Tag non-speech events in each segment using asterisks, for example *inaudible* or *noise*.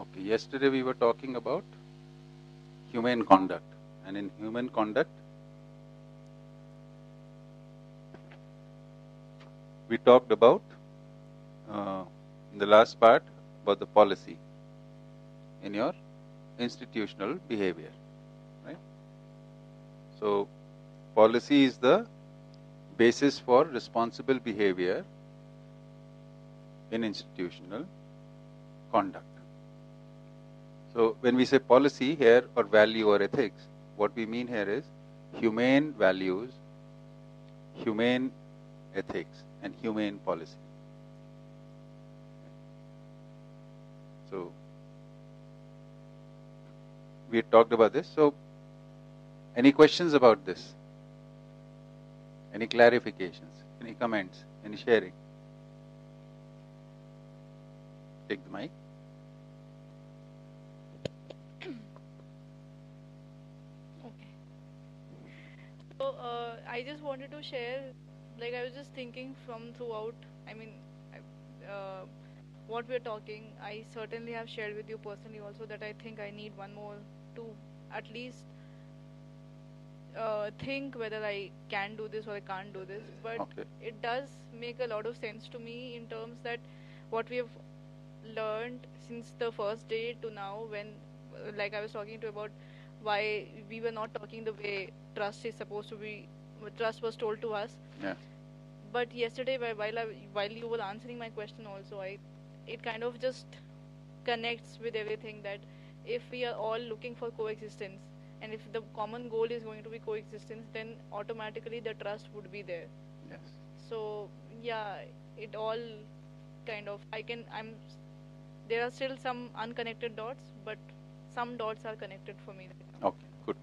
Okay, yesterday we were talking about humane conduct, and in human conduct, we talked about uh, in the last part about the policy in your institutional behavior, right? So, policy is the basis for responsible behavior in institutional conduct. So, when we say policy here or value or ethics, what we mean here is humane values, humane ethics, and humane policy. So, we talked about this. So, any questions about this? Any clarifications? Any comments? Any sharing? Take the mic. Okay. So uh, I just wanted to share, like I was just thinking from throughout. I mean, uh, what we're talking. I certainly have shared with you personally also that I think I need one more to at least uh, think whether I can do this or I can't do this. But Okay. it does make a lot of sense to me in terms that what we have learned since the first day to now when like i was talking to about why we were not talking the way trust is supposed to be trust was told to us Yeah. but yesterday while I, while you were answering my question also i it kind of just connects with everything that if we are all looking for coexistence and if the common goal is going to be coexistence then automatically the trust would be there Yes. so yeah it all kind of i can i'm there are still some unconnected dots but some dots are connected for me. Okay, good.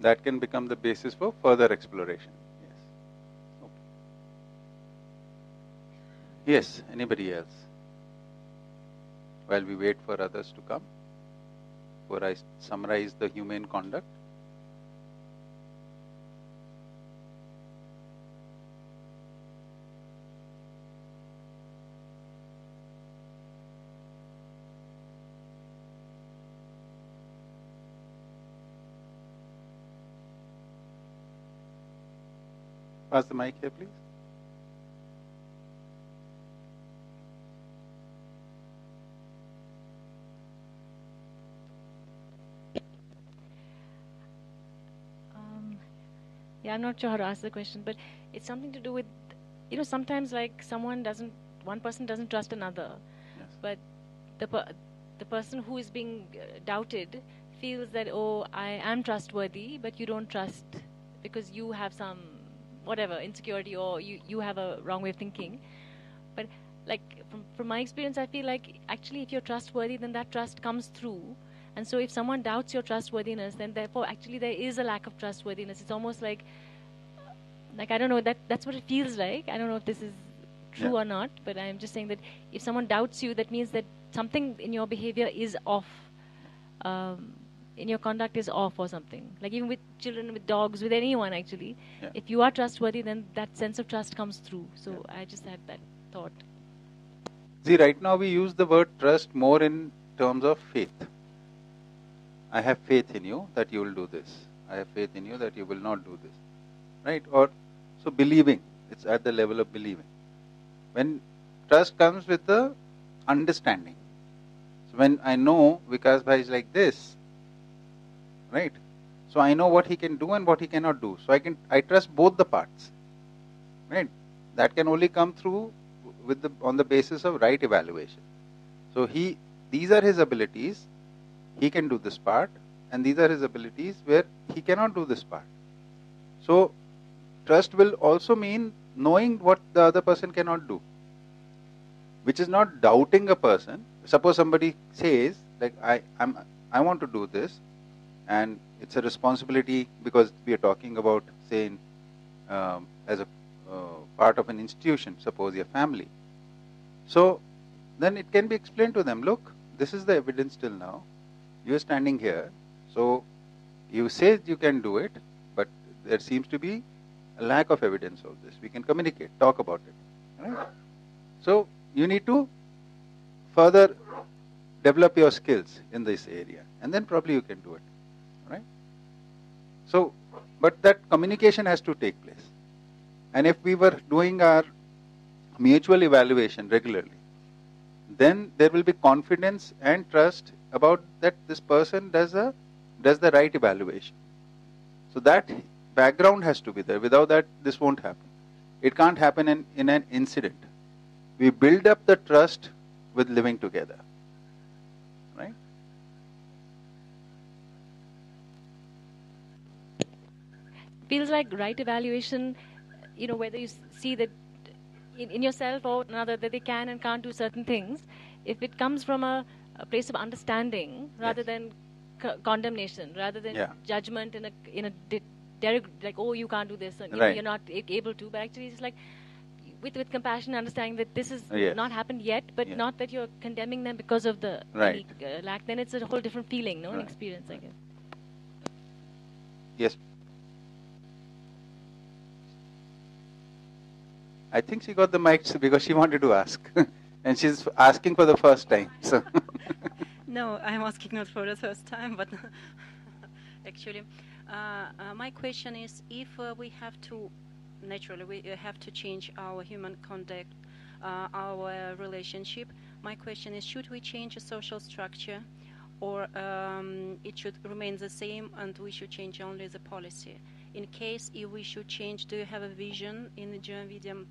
That can become the basis for further exploration. Yes. Okay. Yes, anybody else? While we wait for others to come, before I summarize the humane conduct. Pass the mic here, please. Um, yeah, I'm not sure how to ask the question, but it's something to do with, you know, sometimes like someone doesn't, one person doesn't trust another, Yes. but the per- the person who is being uh, doubted feels that oh, I am trustworthy, but you don't trust because you have some whatever insecurity or you you have a wrong way of thinking. But like from from my experience, I feel like actually if you're trustworthy, then that trust comes through. And so if someone doubts your trustworthiness, then therefore actually there is a lack of trustworthiness. It's almost like like I don't know that that's what it feels like. I don't know if this is true Yeah. or not, but I'm just saying that if someone doubts you, that means that something in your behavior is off. Um, in your conduct is off or something. Like even with children, with dogs, with anyone actually. Yeah. If you are trustworthy, then that sense of trust comes through. So I just had that thought. See, right now we use the word trust more in terms of faith. I have faith in you that you will do this. I have faith in you that you will not do this. Right? Or so believing. It's at the level of believing. When trust comes with the understanding. So when I know Vikas Bhai is like this, right? So I know what he can do and what he cannot do. So I can I trust both the parts. Right? That can only come through with the on the basis of right evaluation. So he these are his abilities. He can do this part, and these are his abilities where he cannot do this part. So trust will also mean knowing what the other person cannot do. Which is not doubting a person. Suppose somebody says, like I, I'm I want to do this and it's a responsibility because we are talking about say in, um, as a uh, part of an institution, suppose your family. So then it can be explained to them, look, this is the evidence till now. You are standing here, so you say you can do it, but there seems to be a lack of evidence of this. We can communicate, talk about it. Right? So you need to further develop your skills in this area, and then probably you can do it? So, but that communication has to take place. And if we were doing our mutual evaluation regularly, then there will be confidence and trust about that this person does a does the right evaluation. So that background has to be there. Without that, this won't happen. It can't happen in, in an incident. We build up the trust with living together. Right? Feels like right evaluation you know whether you see that in, in yourself or another that they can and can't do certain things if it comes from a, a place of understanding rather Yes. than c- condemnation rather than Yeah. judgment in a in a de- derog- like oh you can't do this and you know, you're not able to but actually it's like with with compassion understanding that this is Yes. not happened yet but Yeah. not that you're condemning them because of the Right. any, uh, lack then it's a whole different feeling no Right. experience i guess Yes. I think she got the mic *laughs* because she wanted to ask. *laughs* and she's asking for the first time. So *laughs* No, I'm asking not for the first time, but actually, uh, uh, my question is if uh, we have to, naturally, we uh, have to change our human conduct, uh, our relationship. My question is should we change the social structure or um, it should remain the same and we should change only the policy? In case if we should change, do you have a vision in the GMVDM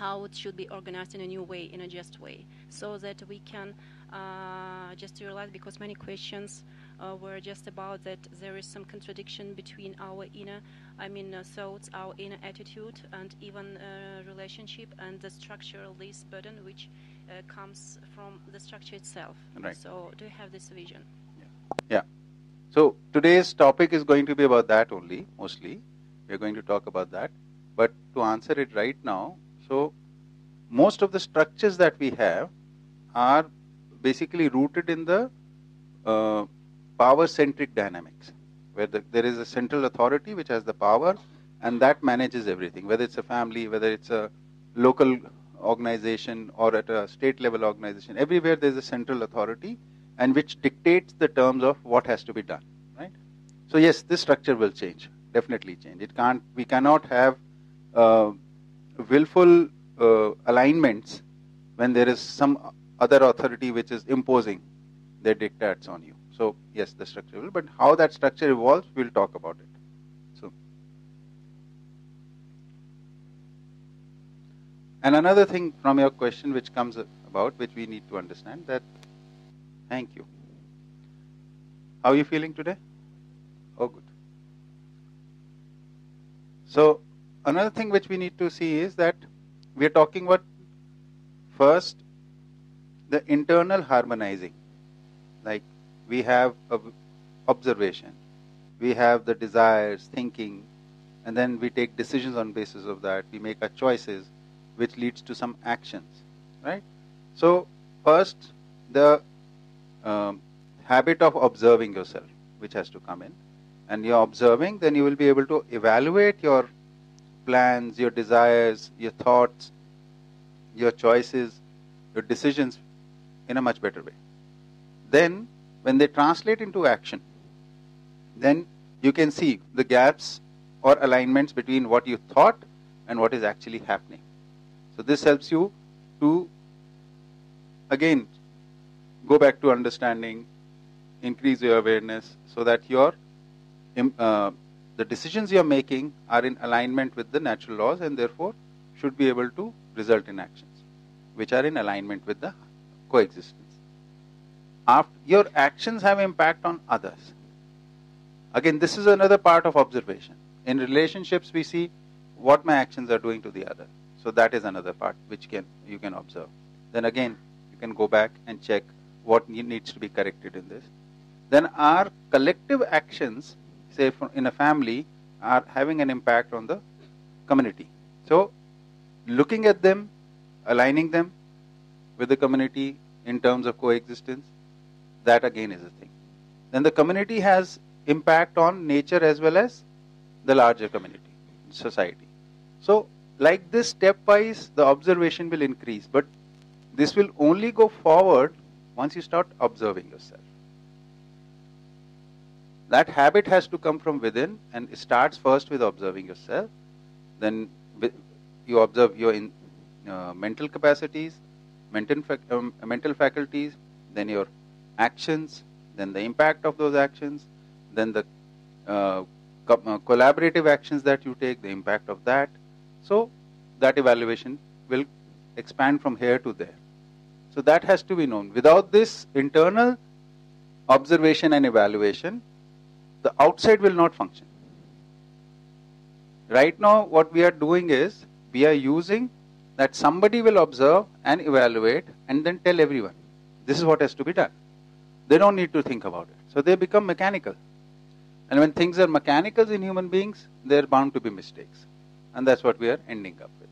how it should be organized in a new way, in a just way, so that we can uh, just realize because many questions uh, were just about that there is some contradiction between our inner, I mean, uh, thoughts, our inner attitude, and even uh, relationship and the structure of this burden, which uh, comes from the structure itself. Right. So, do you have this vision? yeah. So today's topic is going to be about that only, mostly. We're going to talk about that. But to answer it right now, so most of the structures that we have are basically rooted in the uh, power centric dynamics, where the, there is a central authority which has the power and that manages everything, whether it's a family, whether it's a local organization or at a state level organization. Everywhere there's a central authority and which dictates the terms of what has to be done, right? So yes, this structure will change, definitely change. It can't, we cannot have uh, willful uh, alignments when there is some other authority which is imposing their dictates on you. So yes, the structure will, but how that structure evolves, we'll talk about it. So, and another thing from your question which comes about, which we need to understand that. Thank you. How are you feeling today? Oh, good. So another thing which we need to see is that we are talking about first the internal harmonizing. Like we have observation we have the desires thinking and then we take decisions on basis of that. We make our choices which leads to some actions right? So first the um, habit of observing yourself which has to come in. And you're observing then you will be able to evaluate your plans your desires your thoughts your choices your decisions in a much better way. Then when they translate into action then you can see the gaps or alignments between what you thought and what is actually happening. So this helps you to again go back to understanding increase your awareness so that your uh, the decisions you are making are in alignment with the natural laws and therefore should be able to result in actions which are in alignment with the coexistence. After, your actions have impact on others. Again this is another part of observation. In relationships we see what my actions are doing to the other. So that is another part which can you can observe. Then again you can go back and check what needs to be corrected in this. Then our collective actions say in a family are having an impact on the community. So looking at them aligning them with the community in terms of coexistence that again is a thing. Then the community has impact on nature as well as the larger community society. So like this stepwise the observation will increase but this will only go forward once you start observing yourself. That habit has to come from within and it starts first with observing yourself. Then you observe your in, uh, mental capacities, mental, fac- um, mental faculties, then your actions, then the impact of those actions, then the uh, co- uh, collaborative actions that you take, the impact of that. So that evaluation will expand from here to there. So that has to be known. Without this internal observation and evaluation, the outside will not function. Right now, what we are doing is we are using that somebody will observe and evaluate and then tell everyone this is what has to be done. They don't need to think about it. So they become mechanical. And when things are mechanical in human beings, they're bound to be mistakes. And that's what we are ending up with.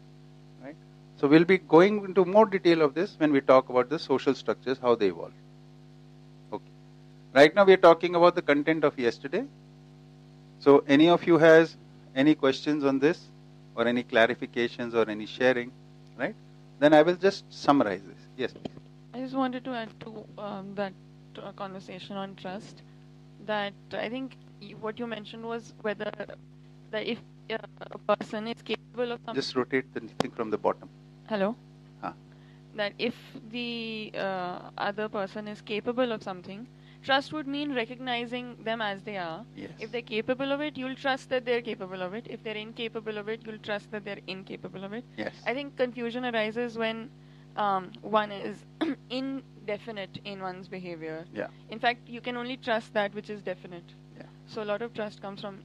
Right? So we'll be going into more detail of this when we talk about the social structures, how they evolve. Right now we are talking about the content of yesterday. So any of you has any questions on this or any clarifications or any sharing, right? Then I will just summarize this. Yes, please. I just wanted to add to um, that uh, conversation on trust. That I think what you mentioned was whether that if uh, a person is capable of something. Just rotate the thing from the bottom. Hello. Huh. That if the uh, other person is capable of something, trust would mean recognizing them as they are. Yes. If they're capable of it, you'll trust that they're capable of it. If they're incapable of it, you'll trust that they're incapable of it. Yes. I think confusion arises when um, one is *clears throat* indefinite in one's behavior. Yeah. In fact, you can only trust that which is definite. Yeah. So a lot of trust comes from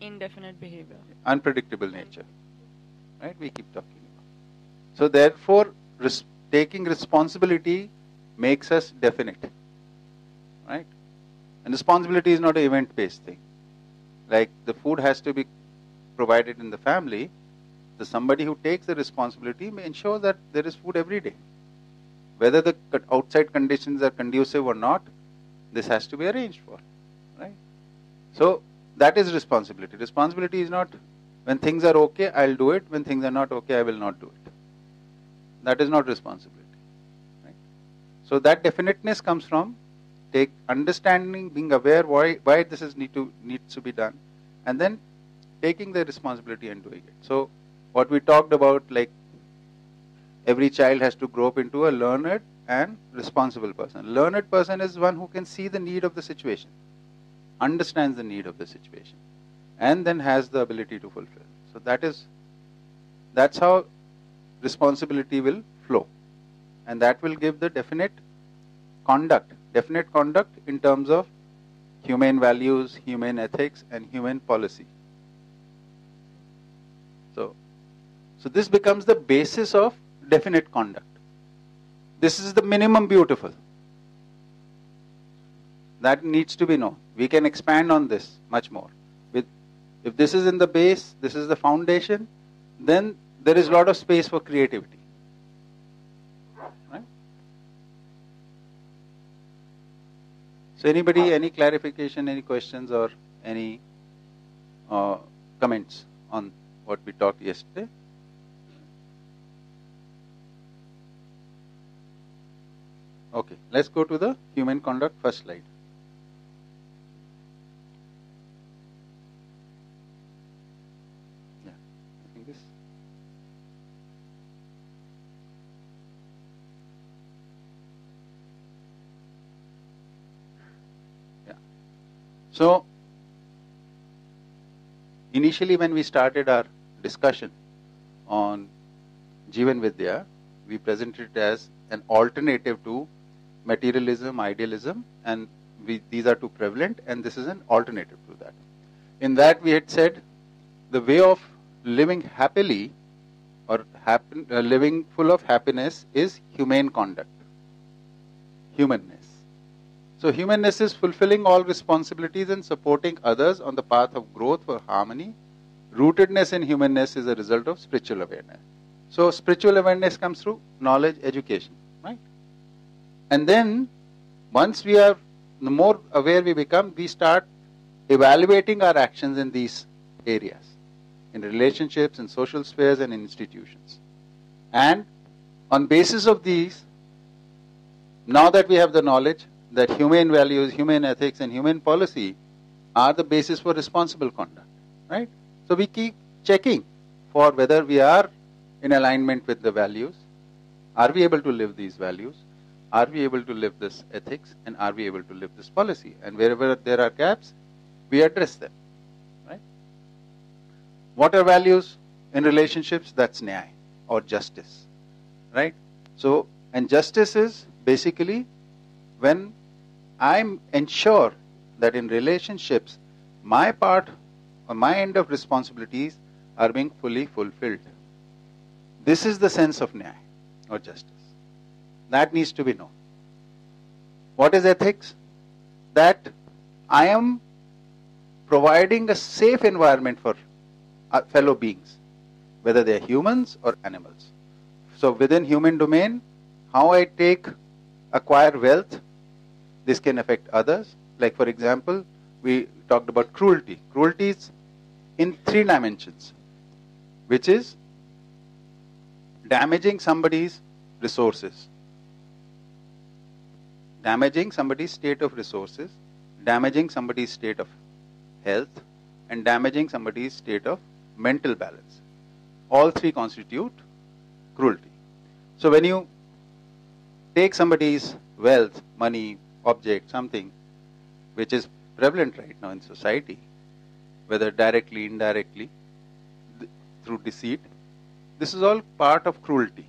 indefinite behavior. Unpredictable nature. Right? We keep talking about. So therefore, res- taking responsibility makes us definite. And responsibility is not an event-based thing. Like the food has to be provided in the family. The somebody who takes the responsibility may ensure that there is food every day. Whether the outside conditions are conducive or not, this has to be arranged for. Right? So that is responsibility. Responsibility is not when things are okay, I'll do it. When things are not okay, I will not do it. That is not responsibility. Right? So that definiteness comes from take understanding, being aware why why this is need to needs to be done, and then taking the responsibility and doing it. So what we talked about, like every child has to grow up into a learned and responsible person. Learned person is one who can see the need of the situation, understands the need of the situation, and then has the ability to fulfill. So that is that's how responsibility will flow, and that will give the definite conduct, definite conduct in terms of humane values, humane ethics, and humane policy. So, so this becomes the basis of definite conduct. This is the minimum beautiful. That needs to be known. We can expand on this much more. With, if this is in the base, this is the foundation, then there is a lot of space for creativity. Right? So, anybody, any clarification, any questions, or any uh, comments on what we talked yesterday? Okay, let's go to the human conduct first slide. Yeah, I think this. Yeah. So, initially when we started our discussion on Jeevan Vidya, we presented it as an alternative to materialism, idealism, and we, these are too prevalent, and this is an alternative to that. In that, we had said the way of living happily or happen, uh, living full of happiness is humane conduct, humanness. So, humanness is fulfilling all responsibilities and supporting others on the path of growth for harmony. Rootedness in humanness is a result of spiritual awareness. So, spiritual awareness comes through knowledge, education, right? And then, once we are, the more aware we become, we start evaluating our actions in these areas, in relationships, in social spheres, and in institutions. And on basis of these, now that we have the knowledge that humane values, humane ethics, and humane policy are the basis for responsible conduct, right? So we keep checking for whether we are in alignment with the values. Are we able to live these values? Are we able to live this ethics? And are we able to live this policy? And wherever there are gaps, we address them, right? What are values in relationships? That's nyaya or justice, right? So, and justice is basically when I am ensure that in relationships, my part or my end of responsibilities are being fully fulfilled. This is the sense of nyaya or justice. That needs to be known. What is ethics? That I am providing a safe environment for uh, fellow beings, whether they are humans or animals. So within human domain, how I take, acquire wealth, this can affect others. Like for example, we talked about cruelty. Cruelty is in three dimensions, which is damaging somebody's resources, damaging somebody's state of resources, damaging somebody's state of health, and damaging somebody's state of mental balance. All three constitute cruelty. So when you take somebody's wealth, money, object, something which is prevalent right now in society, whether directly, indirectly, th- through deceit, this is all part of cruelty.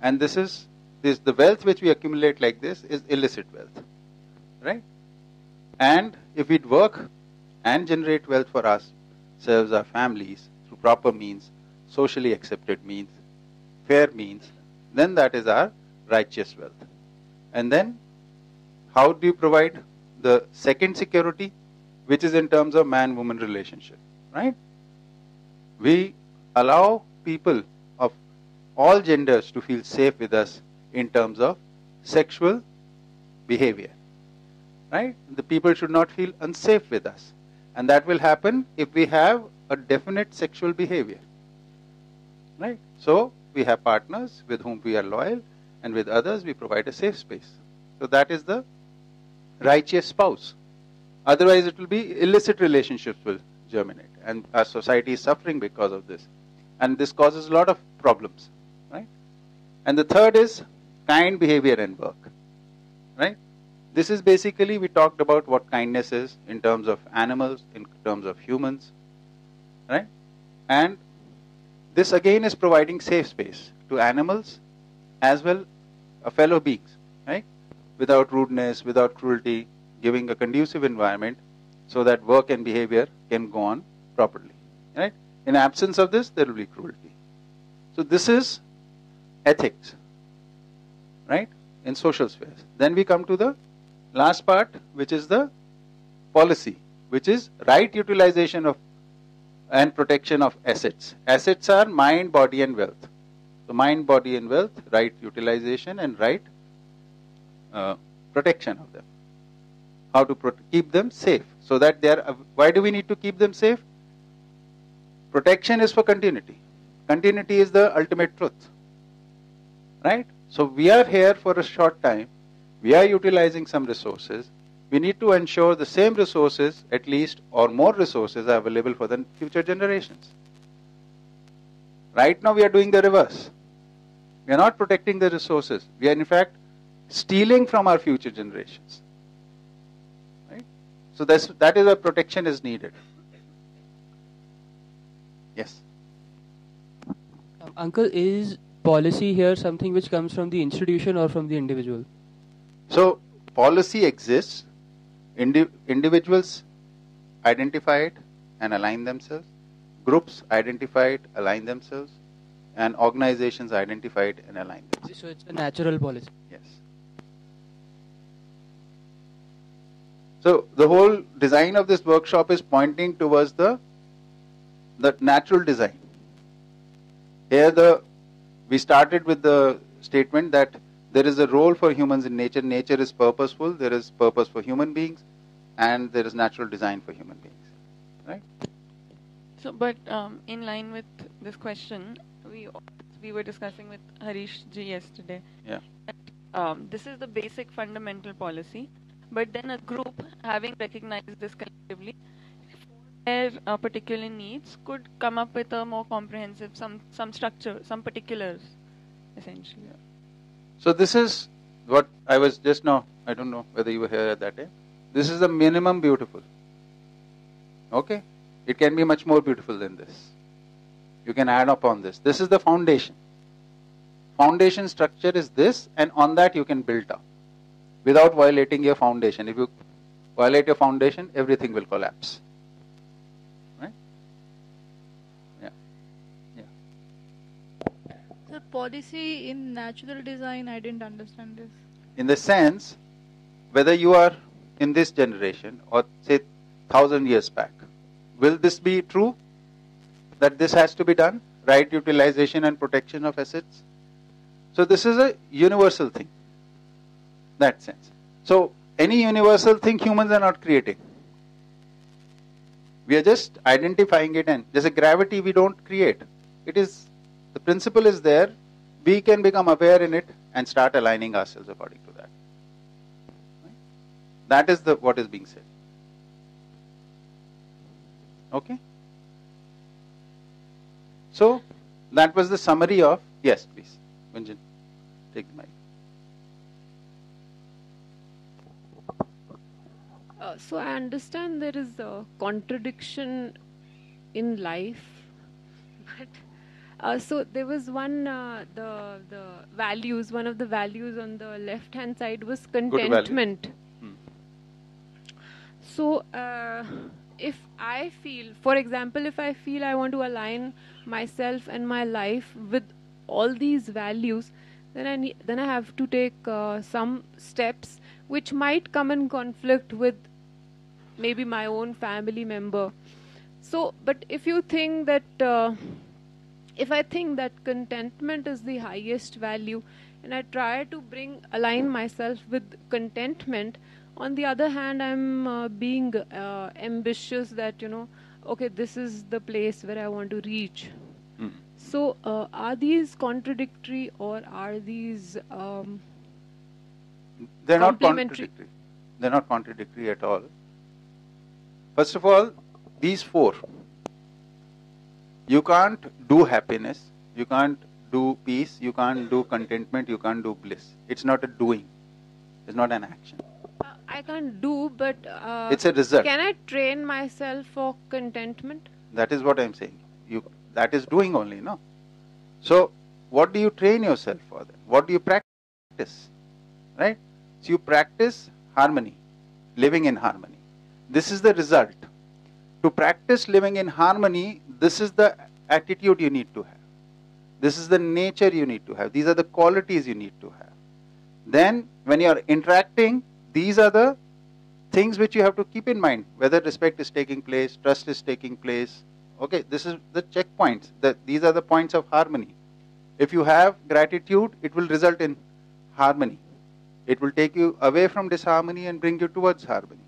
And this is this the wealth which we accumulate like this is illicit wealth. Right? And if we work and generate wealth for ourselves, serves our families, through proper means, socially accepted means, fair means, then that is our righteous wealth. And then, how do you provide the second security, which is in terms of man woman relationship? Right? We allow people of all genders to feel safe with us in terms of sexual behavior. Right? The people should not feel unsafe with us. And that will happen if we have a definite sexual behavior. Right? So, we have partners with whom we are loyal, and with others we provide a safe space. So, that is the righteous spouse. Otherwise, it will be illicit relationships will germinate, and our society is suffering because of this. And this causes a lot of problems. Right? And the third is kind behavior and work. Right? This is basically, we talked about what kindness is in terms of animals, in terms of humans. Right? And this again is providing safe space to animals as well as fellow beings? Without rudeness, without cruelty, giving a conducive environment so that work and behavior can go on properly, right? In absence of this, there will be cruelty. So this is ethics, right? In social spheres. Then we come to the last part, which is the policy, which is right utilization of and protection of assets. Assets are mind, body, and wealth. So, mind, body, and wealth, right utilization and right uh, protection of them. How to pro- keep them safe so that they are. Why do we need to keep them safe? Protection is for continuity. Continuity is the ultimate truth. Right? So, we are here for a short time. We are utilizing some resources we need to ensure the same resources, at least, or more resources are available for the future generations. Right now, we are doing the reverse. We are not protecting the resources. We are, in fact, stealing from our future generations. Right? So that's, that is why protection is needed. Yes. Um, Uncle, is policy here something which comes from the institution or from the individual? So policy exists Indi- individuals identify it and align themselves, groups identify it, align themselves, and organizations identify it and align themselves. So it's a natural policy. Yes. So the whole design of this workshop is pointing towards the the natural design. Here the we started with the statement that there is a role for humans in nature. Nature is purposeful. There is purpose for human beings, and there is natural design for human beings. Right? So, but um, in line with this question, we we were discussing with Harish ji yesterday. Yeah. That, um, this is the basic fundamental policy, but then a group having recognized this collectively, their uh, particular needs could come up with a more comprehensive, some some structure, some particulars, essentially. So this is what I was just now. I don't know whether you were here at that time. This is the minimum beautiful. Okay, it can be much more beautiful than this. You can add upon this. This is the foundation. Foundation structure is this, and on that you can build up without violating your foundation. If you violate your foundation, everything will collapse. Right? Yeah. Yeah. The policy in natural design, I didn't understand this. in the sense whether you are in this generation or say thousand years back will this be true that this has to be done right utilization and protection of assets so this is a universal thing that sense. So any universal thing humans are not creating. We are just identifying it and there's a gravity we don't create. It is the principle is there. We can become aware in it and start aligning ourselves according to that. Right? that is the what is being said. Okay? So that was the summary of yes please. Gunjan take the mic Uh, so I understand there is a contradiction in life, *laughs* but uh, so there was one uh, the the values. One of the values on the left hand side was contentment. Hmm. So uh, if I feel, for example, if I feel I want to align myself and my life with all these values, then I need, then I have to take uh, some steps which might come in conflict with maybe my own family member. So, but if you think that, uh, if I think that contentment is the highest value, and I try to bring align myself with contentment, on the other hand, I'm uh, being uh, ambitious that you know, okay, this is the place where I want to reach. Hmm. So, uh, are these contradictory or are these um, they're not contradictory they're not contradictory at all first of all these four. You can't do happiness you can't do peace you can't do contentment you can't do bliss. It's not a doing. It's not an action. Uh, I can't do, but uh, it's a result. can I train myself for contentment? that is what i'm saying. You that is doing only no? So what do you train yourself for then? What do you practice? Right? So you practice harmony living in harmony this is the result. To practice living in harmony this is the attitude you need to have. This is the nature you need to have. These are the qualities you need to have. Then when you are interacting these are the things which you have to keep in mind whether respect is taking place trust is taking place. Okay this is the checkpoints. That these are the points of harmony. If you have gratitude it will result in harmony. It will take you away from disharmony and bring you towards harmony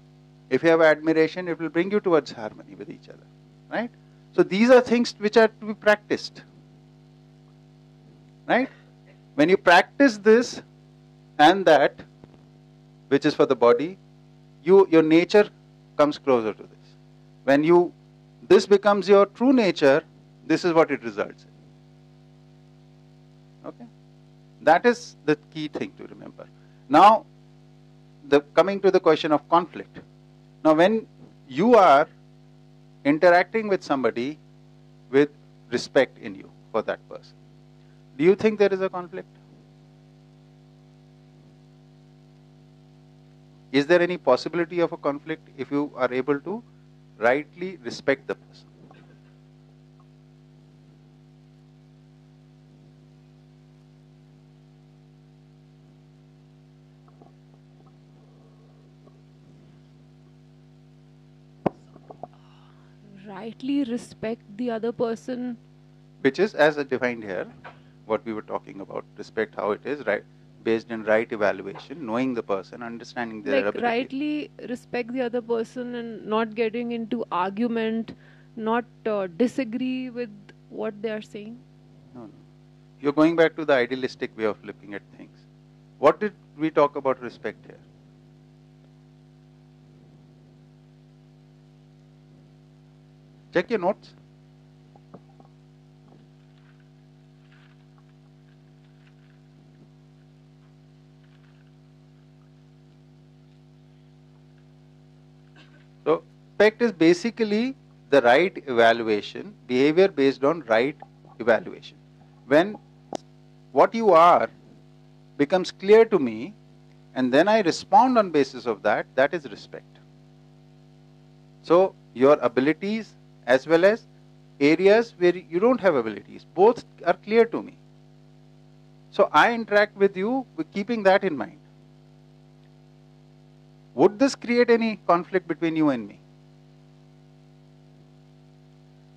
if you have admiration it will bring you towards harmony with each other right? So these are things which are to be practiced right? When you practice this and that which is for the body you your nature comes closer to this. When you this becomes your true nature this is what it results in. Okay? That is the key thing to remember. Now the coming to the question of conflict now when you are interacting with somebody with respect in you for that person do you think there is a conflict? Is there any possibility of a conflict if you are able to rightly respect the person Rightly respect the other person. which is as defined here what we were talking about respect how it is right based in right evaluation knowing the person understanding their like ability rightly respect the other person and not getting into argument, not uh, disagree with what they are saying. no no you're going back to the idealistic way of looking at things. What did we talk about respect here? Check your notes. So, respect is basically the right evaluation, behavior based on right evaluation. When what you are becomes clear to me and then I respond on basis of that, that is respect. So, your abilities as well as areas where you don't have abilities, both are clear to me. So, I interact with you with keeping that in mind. Would this create any conflict between you and me?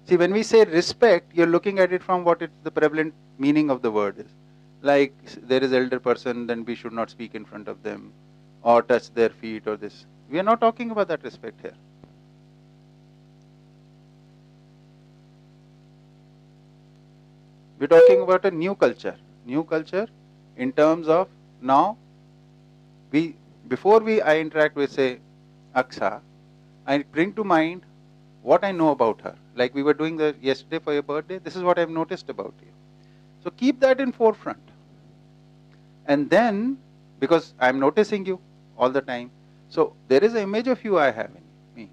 See, when we say respect, you're looking at it from what it's the prevalent meaning of the word is. Like there is elder person, then we should not speak in front of them, or touch their feet, or this. We are not talking about that respect here. We're talking about a new culture. New culture in terms of now we before we I interact with say Aksa, I bring to mind what I know about her. Like we were doing the yesterday for your birthday, this is what I've noticed about you. So keep that in forefront. And then because I'm noticing you all the time, so there is an image of you I have in me.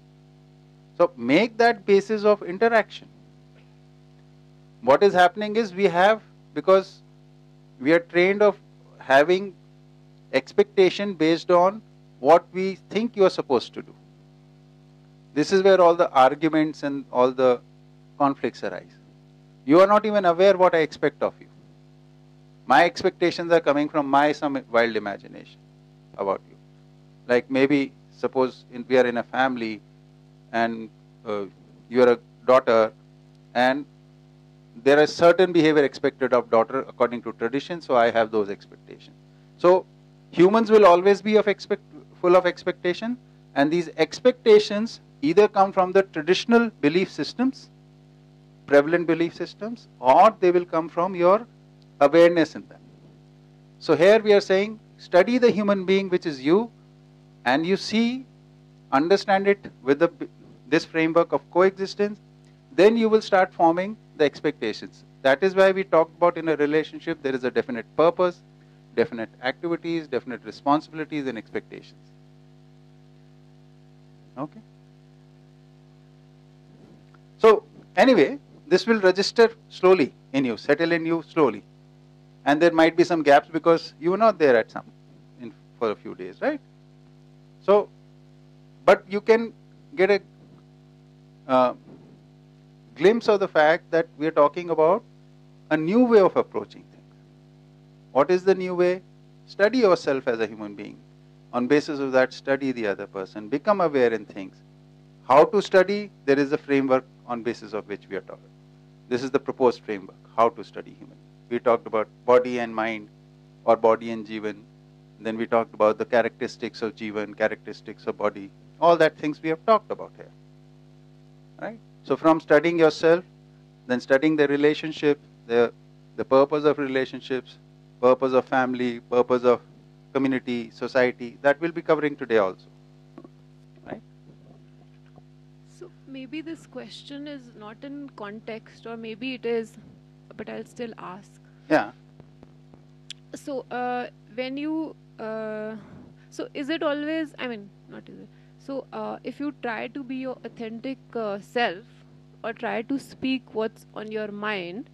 So make that basis of interaction. What is happening is we have because we are trained of having expectation based on what we think you are supposed to do. This is where all the arguments and all the conflicts arise. You are not even aware what I expect of you. My expectations are coming from my some wild imagination about you. Like maybe suppose in, we are in a family and uh, you are a daughter and there is certain behavior expected of daughter according to tradition so i have those expectations. So humans will always be of expect, full of expectation and these expectations either come from the traditional belief systems prevalent belief systems or they will come from your awareness in them. So here we are saying study the human being which is you and you see understand it with the, this framework of coexistence then you will start forming the expectations. That is why we talked about in a relationship there is a definite purpose, definite activities, definite responsibilities, and expectations. Okay? So, anyway, this will register slowly in you, settle in you slowly. And there might be some gaps because you were not there at some in, for a few days, right? So, but you can get a uh, glimpse of the fact that we are talking about a new way of approaching things. What is the new way? Study yourself as a human being. On basis of that, study the other person. Become aware in things. How to study? There is a framework on basis of which we are talking. This is the proposed framework. How to study human. We talked about body and mind, or body and jivan. Then we talked about the characteristics of jivan, characteristics of body. All that things we have talked about here. Right? So from studying yourself, then studying the relationship, the, the purpose of relationships, purpose of family, purpose of community, society, that we'll be covering today also. Right? So maybe this question is not in context, or maybe it is, but I'll still ask. Yeah. So uh, when you, uh, so is it always? I mean, not is it? So uh, if you try to be your authentic uh, self, or try to speak what's on your mind,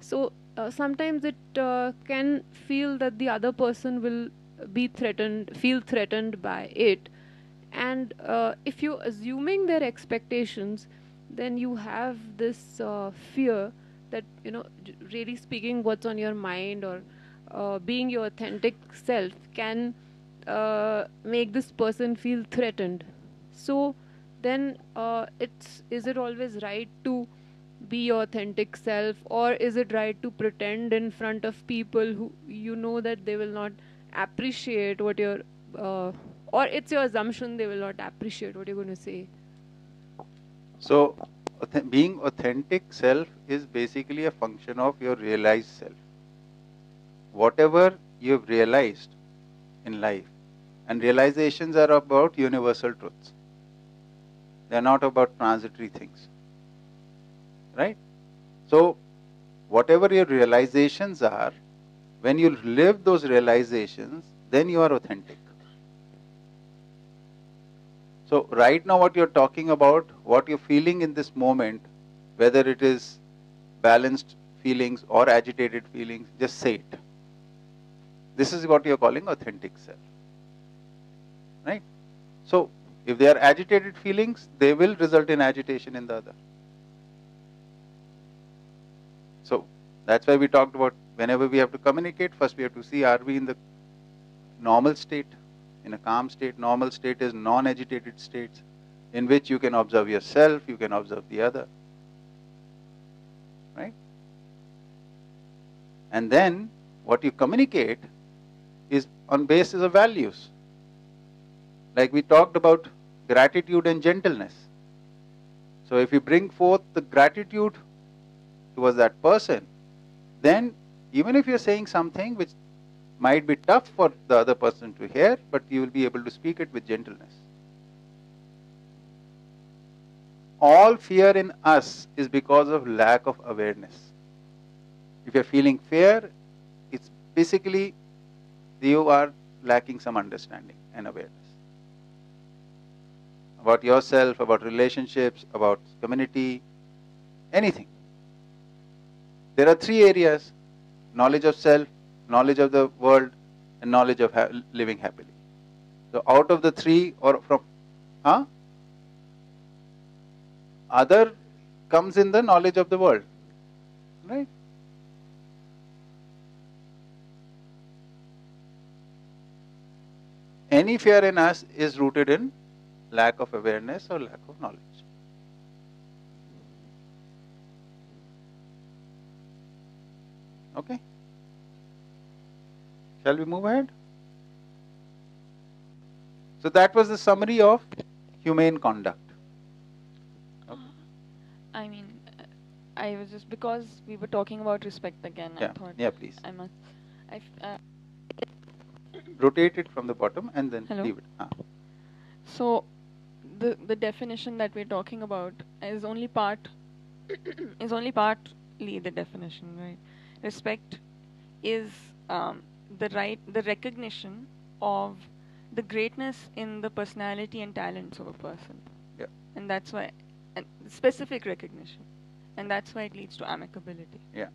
so uh, sometimes it uh, can feel that the other person will be threatened, feel threatened by it, and uh, if you're assuming their expectations, then you have this uh, fear that you know, really speaking what's on your mind or being your authentic self can uh, make this person feel threatened. So then uh, it's is it always right to be your authentic self or is it right to pretend in front of people who you know that they will not appreciate what you're uh, or it's your assumption they will not appreciate what you're going to say So being authentic self is basically a function of your realized self. whatever you've realized in life, and realizations are about universal truths. They are not about transitory things. Right? So, whatever your realizations are, when you live those realizations, then you are authentic. So, right now, what you're talking about, what you're feeling in this moment, whether it is balanced feelings or agitated feelings, just say it. This is what you're calling authentic self. Right? So, if they are agitated feelings, they will result in agitation in the other. So, that's why we talked about whenever we have to communicate, first we have to see are we in the normal state, in a calm state. Normal state is non agitated states in which you can observe yourself, you can observe the other. Right? And then what you communicate is on basis of values. Like we talked about gratitude and gentleness. So if you bring forth the gratitude towards that person, then even if you're saying something which might be tough for the other person to hear, but you will be able to speak it with gentleness. All fear in us is because of lack of awareness. If you're feeling fear, it's basically you are lacking some understanding and awareness about yourself, about relationships, about community, anything. There are three areas knowledge of self, knowledge of the world, and knowledge of ha- living happily. So, out of the three, or from, huh? Other comes in the knowledge of the world, right? Any fear in us is rooted in lack of awareness or lack of knowledge. Okay? Shall we move ahead? So that was the summary of humane conduct. I mean, I was just because we were talking about respect again. Yeah, I thought yeah, please. I must. I uh, Rotate it from the bottom and then Hello? leave it. Ah. so the the definition that we're talking about is only part *coughs* is only partly the definition, right? Respect is um, the right the recognition of the greatness in the personality and talents of a person. Yeah. And that's why and specific recognition. And that's why it leads to amicability. Yeah.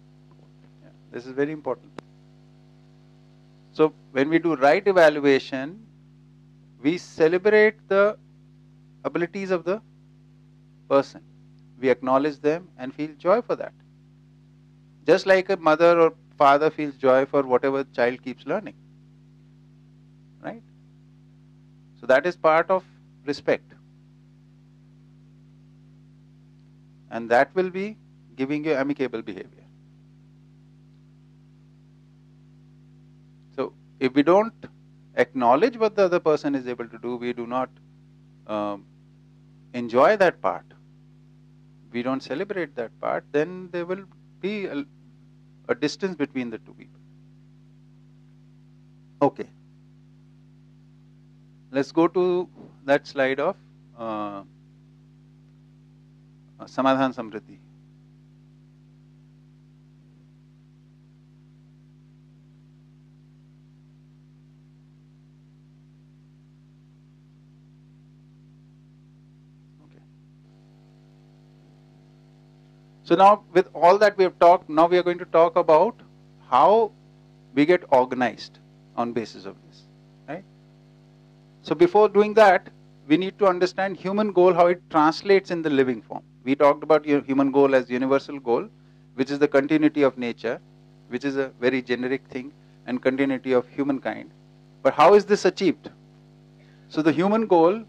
yeah. This is very important. So when we do right evaluation, we celebrate the abilities of the person. We acknowledge them and feel joy for that. Just like a mother or father feels joy for whatever child keeps learning. Right? So that is part of respect. And that will be giving you amicable behavior. So if we don't acknowledge what the other person is able to do, we do not um, enjoy that part, we don't celebrate that part, then there will be a, a distance between the two people. Okay. Let's go to that slide of uh, Samadhan Samriddhi. Okay. So now with all that we have talked, now we are going to talk about how we get organized on basis of this, right? So before doing that, we need to understand human goal, how it translates in the living form. We talked about hu- human goal as universal goal, which is the continuity of nature, which is a very generic thing, and continuity of humankind. But how is this achieved? So the human goal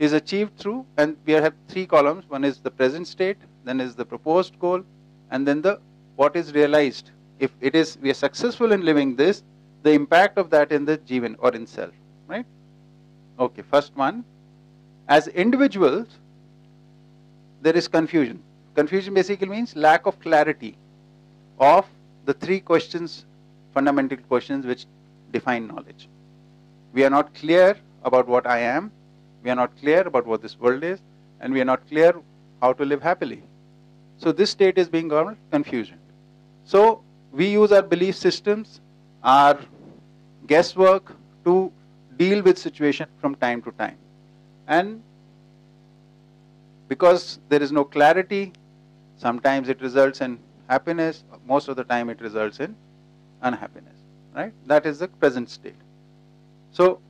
is achieved through, and we have three columns. One is the present state, then is the proposed goal, and then the what is realized. If it is we are successful in living this, the impact of that in the jeevan or in self, right? Okay, first one. As individuals, there is confusion. Confusion basically means lack of clarity of the three questions fundamental questions which define knowledge. We are not clear about what I am, we are not clear about what this world is, and we are not clear how to live happily. So this state is being called confusion. So we use our belief systems, our guesswork to deal with situation from time to time. And because there is no clarity, sometimes it results in happiness, most of the time it results in unhappiness. Right? That is the present state. So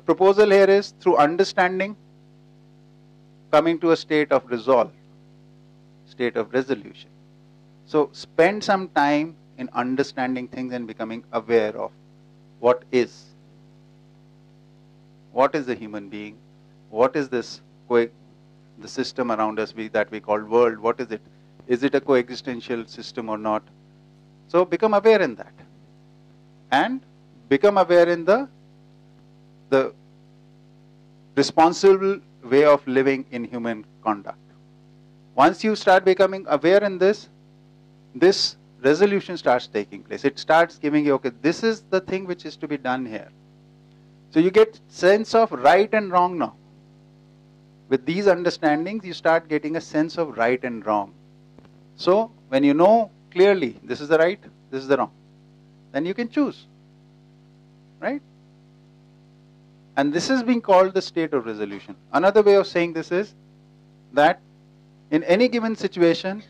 the proposal here is through understanding, coming to a state of resolve, state of resolution. So spend some time in understanding things and becoming aware of what is. What is the human being? What is this the system around us we, that we call world? What is it? Is it a coexistential system or not? So become aware in that. And become aware in the the responsible way of living in human conduct. Once you start becoming aware in this, this resolution starts taking place. It starts giving you, okay, this is the thing which is to be done here. So you get sense of right and wrong now. With these understandings, you start getting a sense of right and wrong. So when you know clearly this is the right, this is the wrong, then you can choose. Right? And this is being called the state of resolution. Another way of saying this is that in any given situation,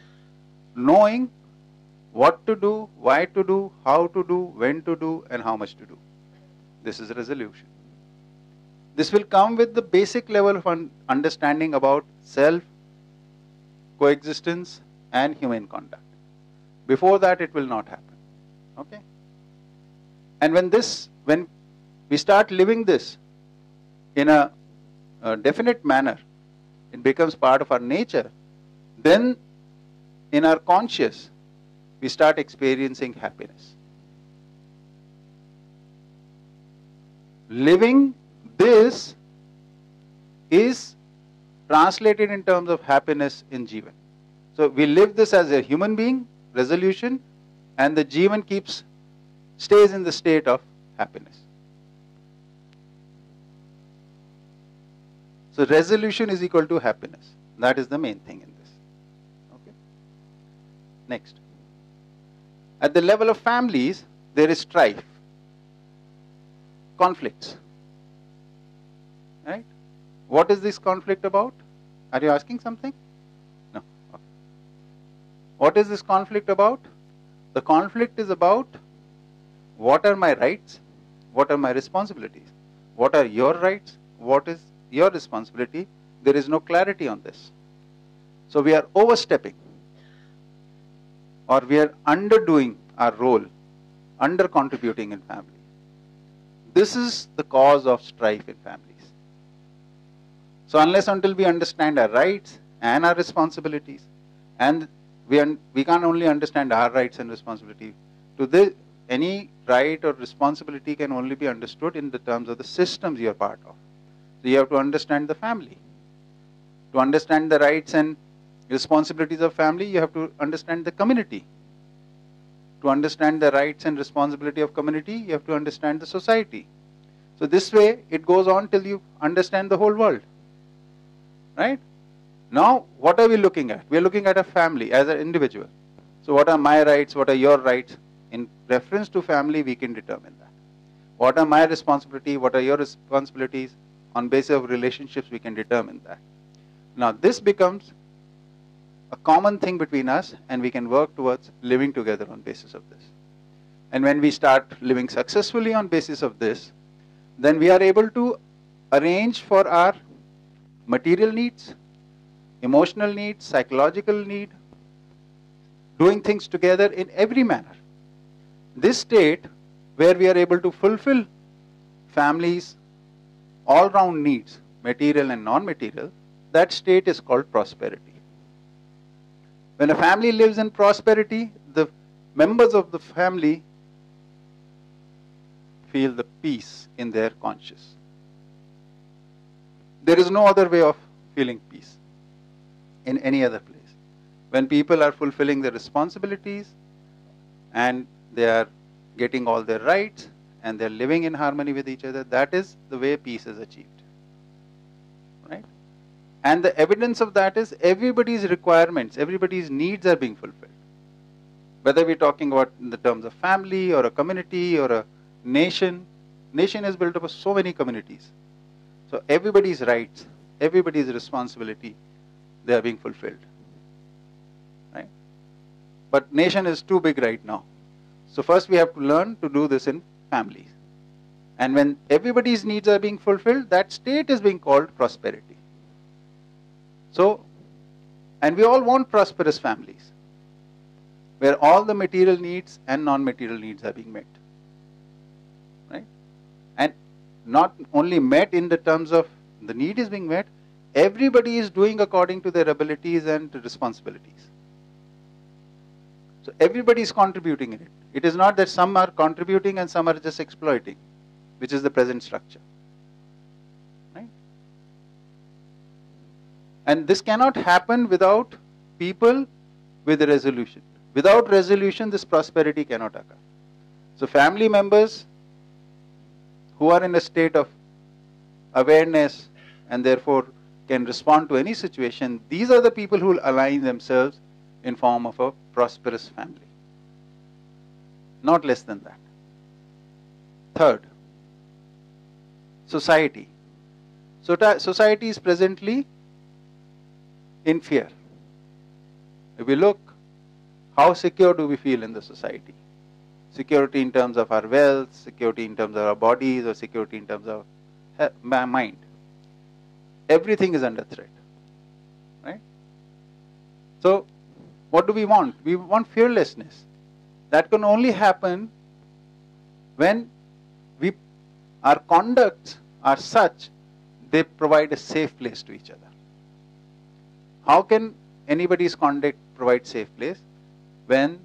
knowing what to do, why to do, how to do, when to do, and how much to do. This is resolution. This will come with the basic level of un- understanding about self, coexistence, and human conduct. Before that, it will not happen. Okay? And when this, when we start living this in a, a definite manner, it becomes part of our nature, then in our conscious, we start experiencing happiness. Living this is translated in terms of happiness in Jeevan. So we live this as a human being, resolution, and the Jeevan keeps stays in the state of happiness. So resolution is equal to happiness. That is the main thing in this. Okay. Next. At the level of families, there is strife, conflicts. Right? What is this conflict about? Are you asking something? No. Okay. What is this conflict about? The conflict is about what are my rights, what are my responsibilities, what are your rights, what is your responsibility. There is no clarity on this. So we are overstepping or we are underdoing our role, under contributing in families. This is the cause of strife in families. So, unless until we understand our rights and our responsibilities, and we, un- we can't only understand our rights and responsibility, to this, any right or responsibility can only be understood in the terms of the systems you are part of. So, you have to understand the family. To understand the rights and responsibilities of family, you have to understand the community. To understand the rights and responsibility of community, you have to understand the society. So this way, it goes on till you understand the whole world. Right? Now, what are we looking at? We are looking at a family as an individual. So what are my rights? What are your rights? In reference to family, we can determine that. What are my responsibility? What are your responsibilities? On basis of relationships, we can determine that. Now, this becomes a common thing between us and we can work towards living together on basis of this and when we start living successfully on basis of this then we are able to arrange for our material needs emotional needs psychological need doing things together in every manner this state where we are able to fulfill families all round needs material and non material that state is called prosperity when a family lives in prosperity, the members of the family feel the peace in their conscience. There is no other way of feeling peace in any other place. When people are fulfilling their responsibilities, and they are getting all their rights and they're living in harmony with each other, that is the way peace is achieved. Right? And the evidence of that is everybody's requirements, everybody's needs are being fulfilled. Whether we're talking about in the terms of family or a community or a nation, nation is built up of so many communities. So everybody's rights, everybody's responsibility, they are being fulfilled. Right? But nation is too big right now. So first we have to learn to do this in families. And when everybody's needs are being fulfilled, that state is being called prosperity. So, and we all want prosperous families where all the material needs and non material needs are being met. Right? And not only met in the terms of the need is being met, everybody is doing according to their abilities and responsibilities. So everybody is contributing in it. It is not that some are contributing and some are just exploiting, which is the present structure. Right? And this cannot happen without people with resolution. Without resolution, this prosperity cannot occur. So, family members who are in a state of awareness and therefore can respond to any situation, these are the people who will align themselves in form of a prosperous family. Not less than that. Third, society. So society is presently in fear. If we look, how secure do we feel in the society? Security in terms of our wealth, security in terms of our bodies, or security in terms of mind. Everything is under threat. Right? So, what do we want? We want fearlessness. That can only happen when we our conducts are such they provide a safe place to each other. How can anybody's conduct provide safe place? When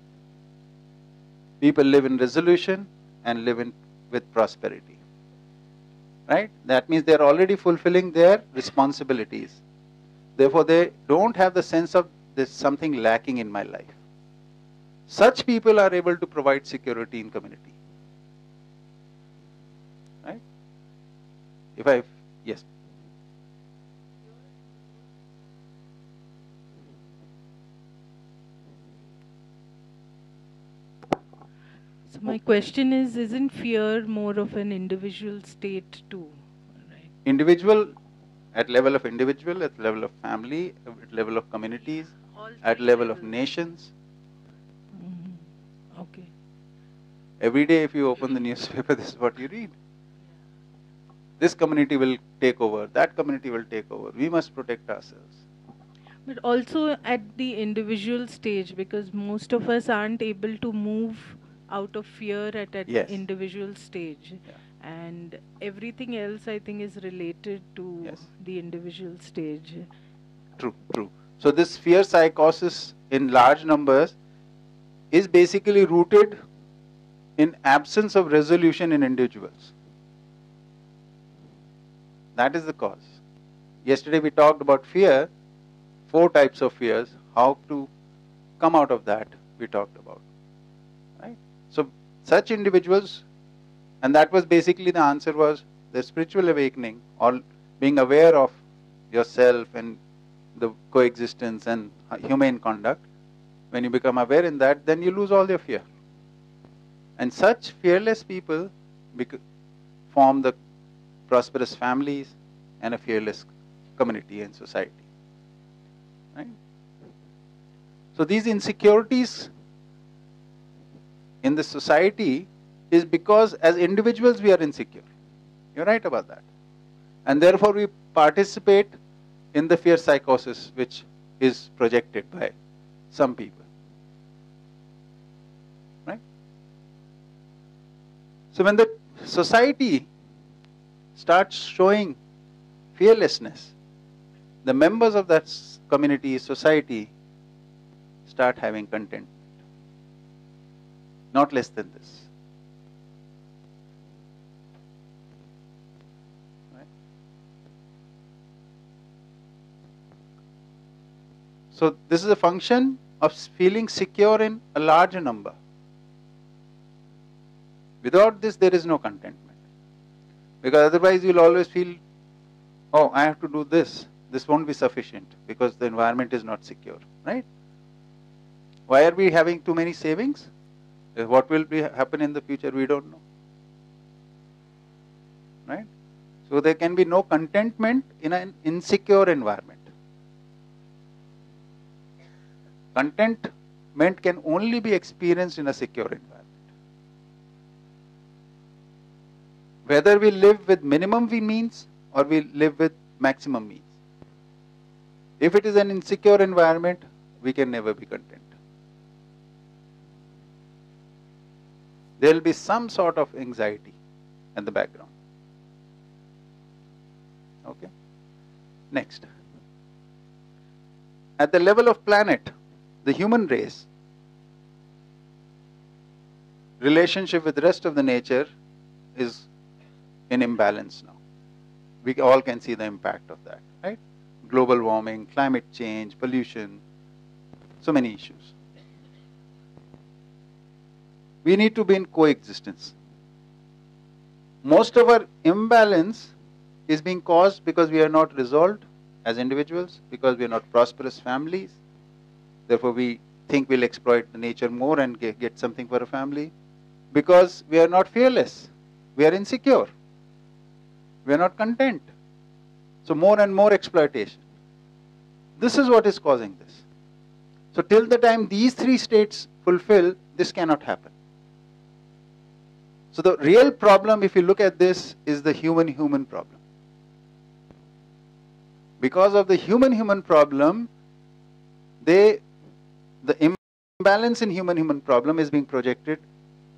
people live in resolution and live in with prosperity. Right? That means they're already fulfilling their responsibilities. Therefore, they don't have the sense of there's something lacking in my life. Such people are able to provide security in community. Right? If I, yes. So my question is, isn't fear more of an individual state too? Right? Individual, at level of individual, at level of family, at level of communities, at level of nations. Mm-hmm. Okay. Every day, if you open the newspaper, *laughs* this is what you read. This community will take over, that community will take over. We must protect ourselves. But also at the individual stage, because most of us aren't able to move out of fear at an yes. individual stage. Yeah. And everything else, I think, is related to yes. the individual stage. True, true. So this fear psychosis in large numbers is basically rooted in absence of resolution in individuals. That is the cause. Yesterday we talked about fear, four types of fears, how to come out of that we talked about. Right? So such individuals and that was basically the answer was the spiritual awakening or being aware of yourself and the coexistence and humane conduct, when you become aware in that, then you lose all your fear. And such fearless people form the prosperous families and a fearless community and society. Right? So these insecurities in the society is because as individuals we are insecure. You're right about that. And therefore we participate in the fear psychosis which is projected by some people. Right? So when the society starts showing fearlessness, the members of that community, society, start having contentment. Not less than this. So this is a function of feeling secure in a larger number. Without this, there is no contentment. Because otherwise, you'll always feel, oh, I have to do this. This won't be sufficient because the environment is not secure, right? Why are we having too many savings? Uh, What will be happen in the future, we don't know. Right? So there can be no contentment in an insecure environment. Contentment can only be experienced in a secure environment. Whether we live with minimum means or we live with maximum means. If it is an insecure environment, we can never be content. There will be some sort of anxiety in the background. Okay? Next. At the level of planet, the human race, relationship with the rest of the nature is in imbalance now. We all can see the impact of that, right? Global warming, climate change, pollution, so many issues. We need to be in coexistence. Most of our imbalance is being caused because we are not resolved as individuals, because we are not prosperous families. Therefore, we think we'll exploit the nature more and get, get something for a family. Because we are not fearless, we are insecure, we are not content. So, more and more exploitation. This is what is causing this. So, till the time these three states fulfill, this cannot happen. So, the real problem, if you look at this, is the human human problem. Because of the human human problem, they, the imbalance in human human problem is being projected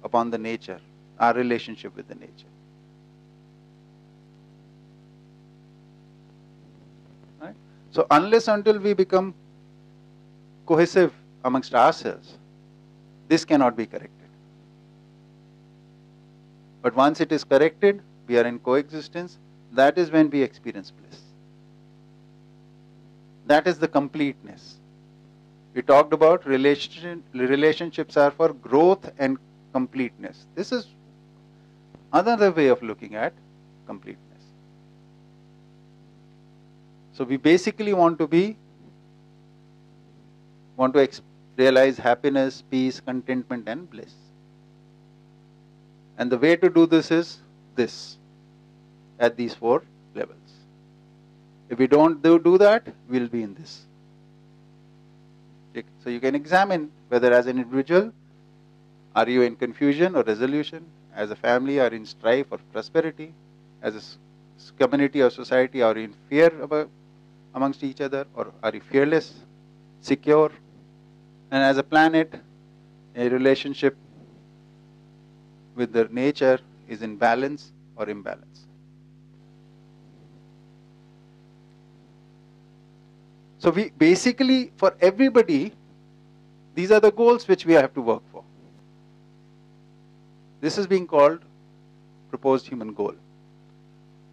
upon the nature, our relationship with the nature. Right? So, unless until we become cohesive amongst ourselves, this cannot be corrected. But once it is corrected, we are in coexistence, that is when we experience bliss. That is the completeness. We talked about relation, relationships are for growth and completeness. This is another way of looking at completeness. So we basically want to be, want to realize happiness, peace, contentment, and bliss. And the way to do this is this at these four levels. If we don't do, do that, we'll be in this. So you can examine whether as an individual, are you in confusion or resolution? As a family, are in strife or prosperity? As a community or society, are you in fear about, amongst each other or are you fearless, secure? And as a planet, a relationship with the nature is in balance or imbalance. So we basically for everybody, these are the goals which we have to work for. This is being called proposed human goal.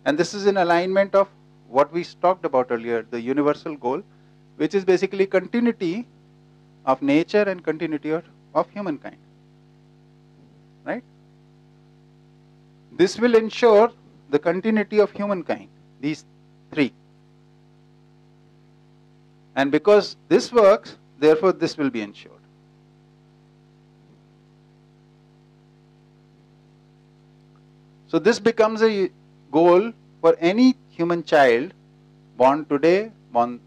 And this is in alignment of what we talked about earlier, the universal goal, which is basically continuity of nature and continuity of, of humankind. Right? This will ensure the continuity of humankind, these three. And because this works, therefore this will be ensured. So this becomes a goal for any human child born today, born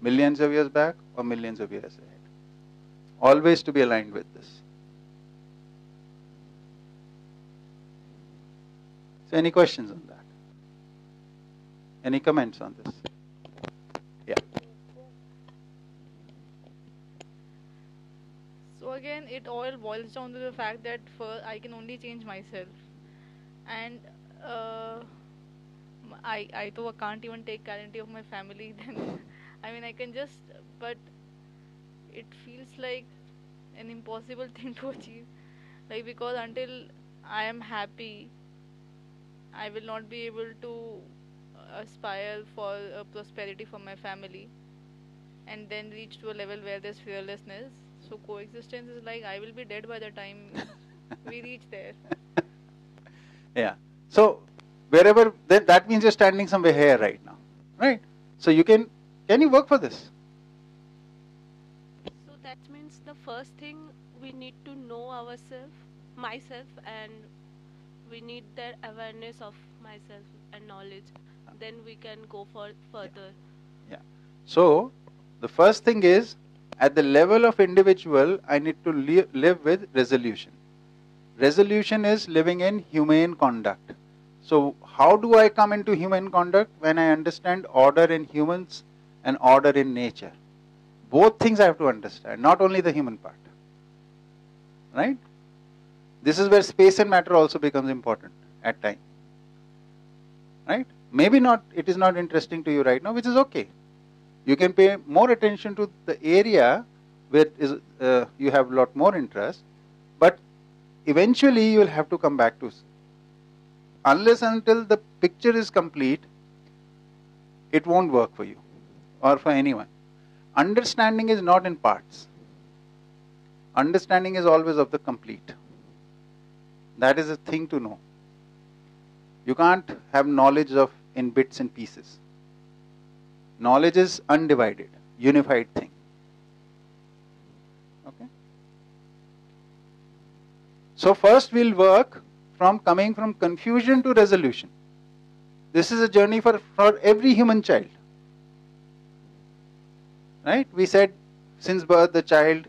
millions of years back, or millions of years ahead. Always to be aligned with this. So, any questions on that? Any comments on this? Yeah. So again, it all boils down to the fact that first I can only change myself, and uh, I I though I can't even take guarantee of my family. *laughs* Then I mean I can just, but it feels like an impossible thing to *laughs* achieve, like because until I am happy, I will not be able to aspire for prosperity for my family and then reach to a level where there's fearlessness. So coexistence is like I will be dead by the time *laughs* we reach there. *laughs* Yeah. So wherever that, that means you're standing somewhere here right now, right? So you can can you work for this? So that means the first thing we need to know ourselves, myself, and we need that awareness of myself and knowledge. Then we can go for further. Yeah. So the first thing is at the level of individual, I need to li- live with resolution. Resolution is living in humane conduct. So, how do I come into human conduct when I understand order in humans and order in nature? Both things I have to understand, not only the human part. Right? This is where space and matter also becomes important at time. Right? Maybe not, it is not interesting to you right now, which is okay. You can pay more attention to the area where is, uh, you have a lot more interest, but eventually you will have to come back to unless until the picture is complete it won't work for you or for anyone. Understanding is not in parts. Understanding is always of the complete. That is a thing to know. You can't have knowledge of in bits and pieces knowledge is undivided unified thing okay so first we'll work from coming from confusion to resolution. This is a journey for, for every human child. Right? We said since birth the child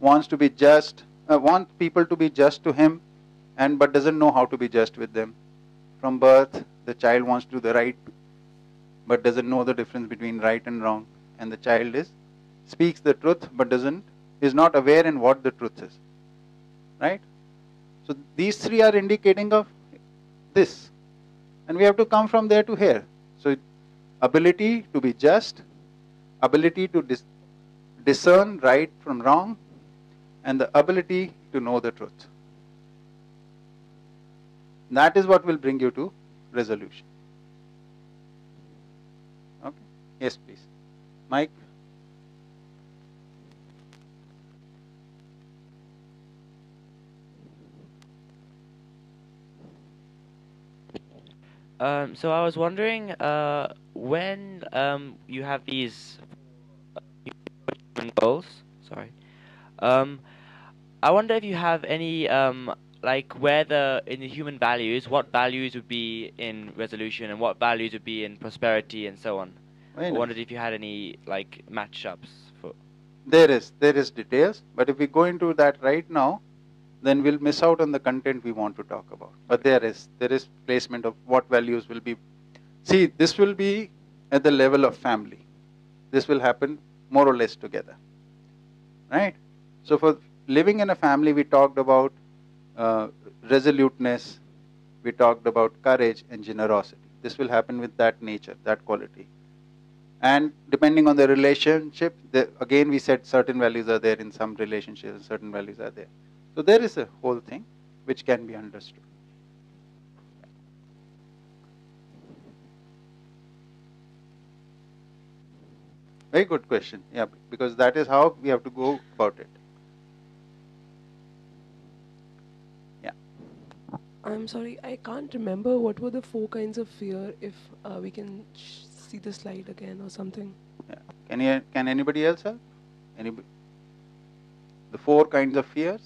wants to be just, uh, wants people to be just to him, and but doesn't know how to be just with them. From birth, the child wants to do the right, but doesn't know the difference between right and wrong, and the child is speaks the truth, but doesn't is not aware in what the truth is. Right? So these three are indicating of this. And we have to come from there to here. So ability to be just, ability to dis- discern right from wrong, and the ability to know the truth. That is what will bring you to resolution. Okay? Yes, please. Mike? Um, so I was wondering, uh, when um, you have these goals, sorry, um, I wonder if you have any, um, like where the in the human values, what values would be in resolution and what values would be in prosperity and so on. I wondered if you had any like matchups for. There is, there is details, but if we go into that right now, then we'll miss out on the content we want to talk about. But there is, there is placement of what values will be. See, this will be at the level of family. This will happen more or less together, right? So for living in a family, we talked about uh, resoluteness, we talked about courage and generosity. This will happen with that nature, that quality and depending on the relationship the, again we said certain values are there in some relationships certain values are there so there is a whole thing which can be understood very good question yeah because that is how we have to go about it Yeah. I'm sorry, I can't remember what were the four kinds of fear. If uh, we can see the slide again or something. yeah. can you can anybody else help? Anybody? The four kinds of fears?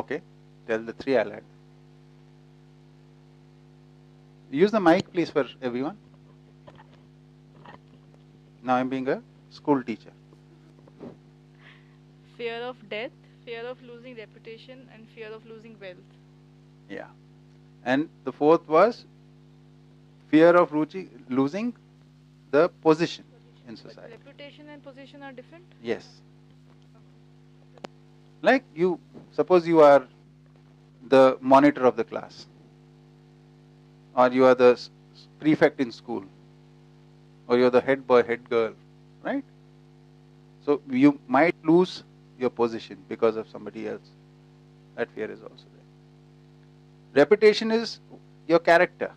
Okay. Tell the three i'll add. Use the mic please for everyone. Now i'm being a school teacher. Fear of death, fear of losing reputation, and fear of losing wealth. yeah. And the fourth was fear of ruchi- losing the position in society Reputation and position are different. Yes. Like you, suppose you are the monitor of the class, or you are the prefect in school, or you're the head boy, head girl, right? So you might lose your position because of somebody else. That fear is also there. Reputation is your character.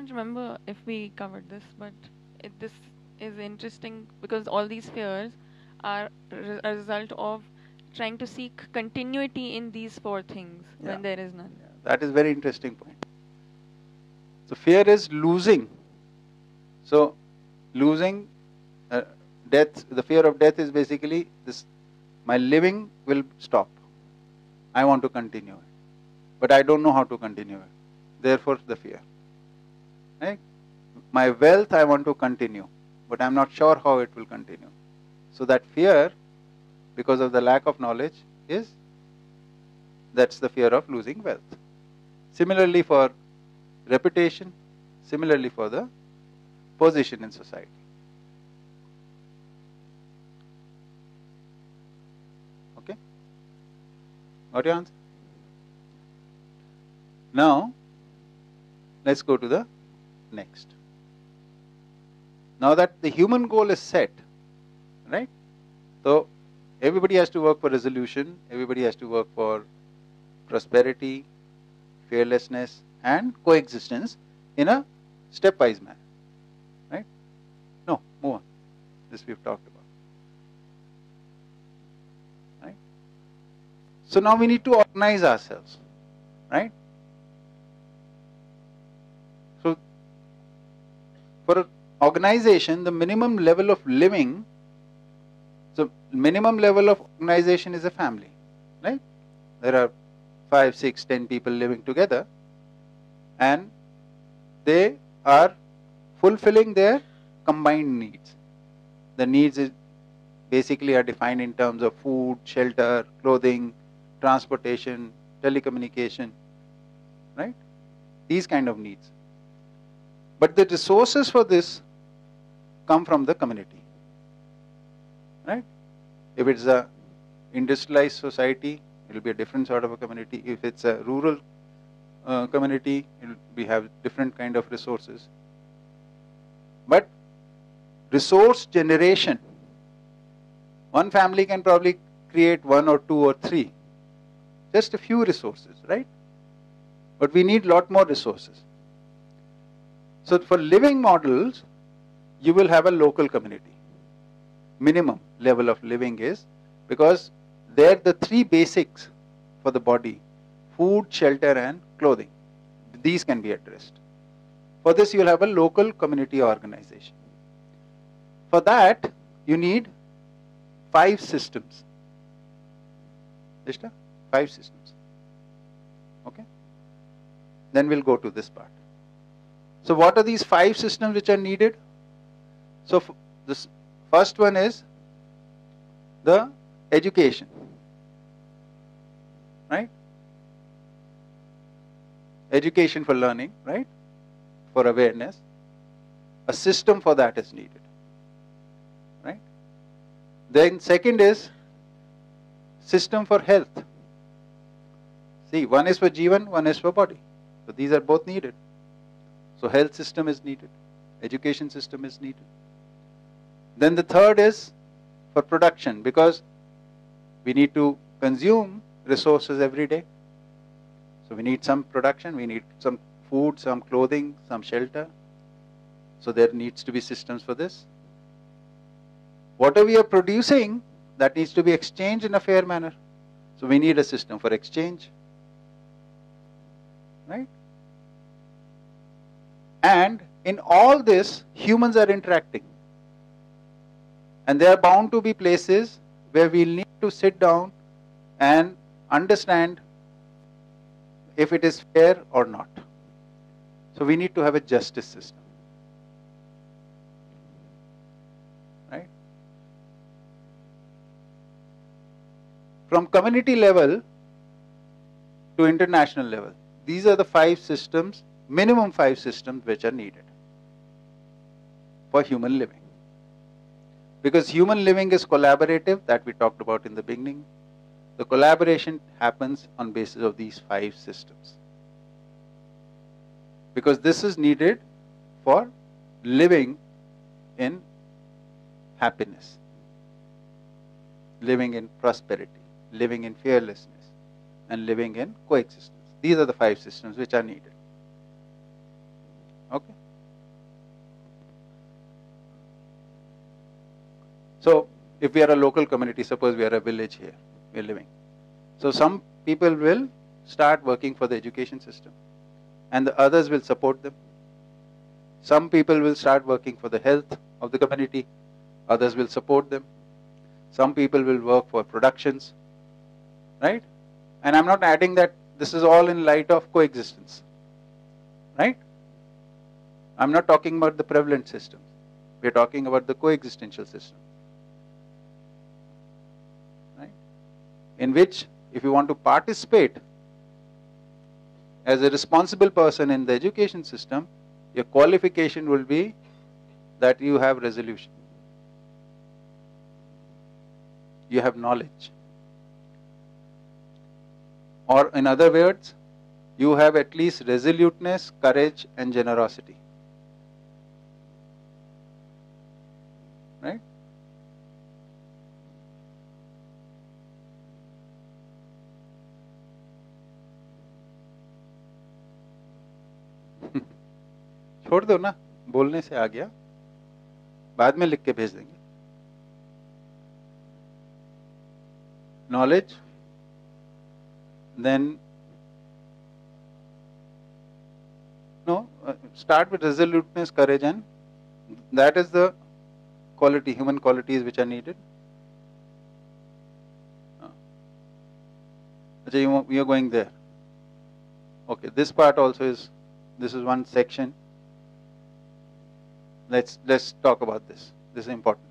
Can't remember if we covered this, but it, this is interesting because all these fears are re- a result of trying to seek continuity in these four things Yeah. when there is none. That is very interesting point. So fear is losing. So losing uh, death. The fear of death is basically this: my living will stop. I want to continue it, but I don't know how to continue it. Therefore, the fear. Right? My wealth I want to continue, but I'm not sure how it will continue. So that fear, because of the lack of knowledge, is that's the fear of losing wealth. Similarly for reputation, similarly for the position in society. Okay? Got your answer? Now, let's go to the next. Now that the human goal is set, right? So, everybody has to work for resolution, everybody has to work for prosperity, fearlessness, and coexistence in a stepwise manner. Right? No, move on. This we've talked about. Right? So now we need to organize ourselves. Right? For an organization, the minimum level of living, so minimum level of organization is a family. Right? There are five, six, ten people living together, and they are fulfilling their combined needs. The needs is basically are defined in terms of food, shelter, clothing, transportation, telecommunication, right? These kind of needs. But the resources for this come from the community, right? If it's a industrialized society, it will be a different sort of a community. If it's a rural uh, community, it'll, we have different kind of resources. But resource generation, one family can probably create one or two or three, just a few resources, right? But we need lot more resources. So for living models, you will have a local community. Minimum level of living is because there are the three basics for the body food, shelter, and clothing. These can be addressed. For this, you will have a local community organization. For that, you need five systems. Five systems. Okay? Then we'll go to this part. So, what are these five systems which are needed? So, this first one is the education. Right? Education for learning, right? For awareness. A system for that is needed. Right? Then, second is system for health. See, one is for Jeevan, one is for body. So, these are both needed. So, health system is needed, education system is needed. Then the third is for production because we need to consume resources every day. So we need some production, we need some food, some clothing, some shelter. So there needs to be systems for this. Whatever we are producing, that needs to be exchanged in a fair manner. So we need a system for exchange. Right? And in all this, humans are interacting. And there are bound to be places where we'll need to sit down and understand if it is fair or not. So we need to have a justice system. Right? From community level to international level, these are the five systems, minimum five systems which are needed for human living. Because human living is collaborative, that we talked about in the beginning. The collaboration happens on basis of these five systems. Because this is needed for living in happiness, living in prosperity, living in fearlessness, and living in coexistence. These are the five systems which are needed. Okay? So, if we are a local community, suppose we are a village here, we are living. So, some people will start working for the education system, and the others will support them. Some people will start working for the health of the community, others will support them. Some people will work for productions, right? And I'm not adding that this is all in light of coexistence, right? I'm not talking about the prevalent system. We're talking about the coexistential system. Right? In which, if you want to participate as a responsible person in the education system, your qualification will be that you have resolution. You have knowledge. Or, in other words, you have at least resoluteness, courage, and generosity. छोड़ दो ना, बोलने से आ गया। बाद में लिख के भेज देंगे। Knowledge then no start with resoluteness courage and that is the quality human qualities which are needed अच्छा you are going there okay this part also is this is one section let's let's talk about this. This is important.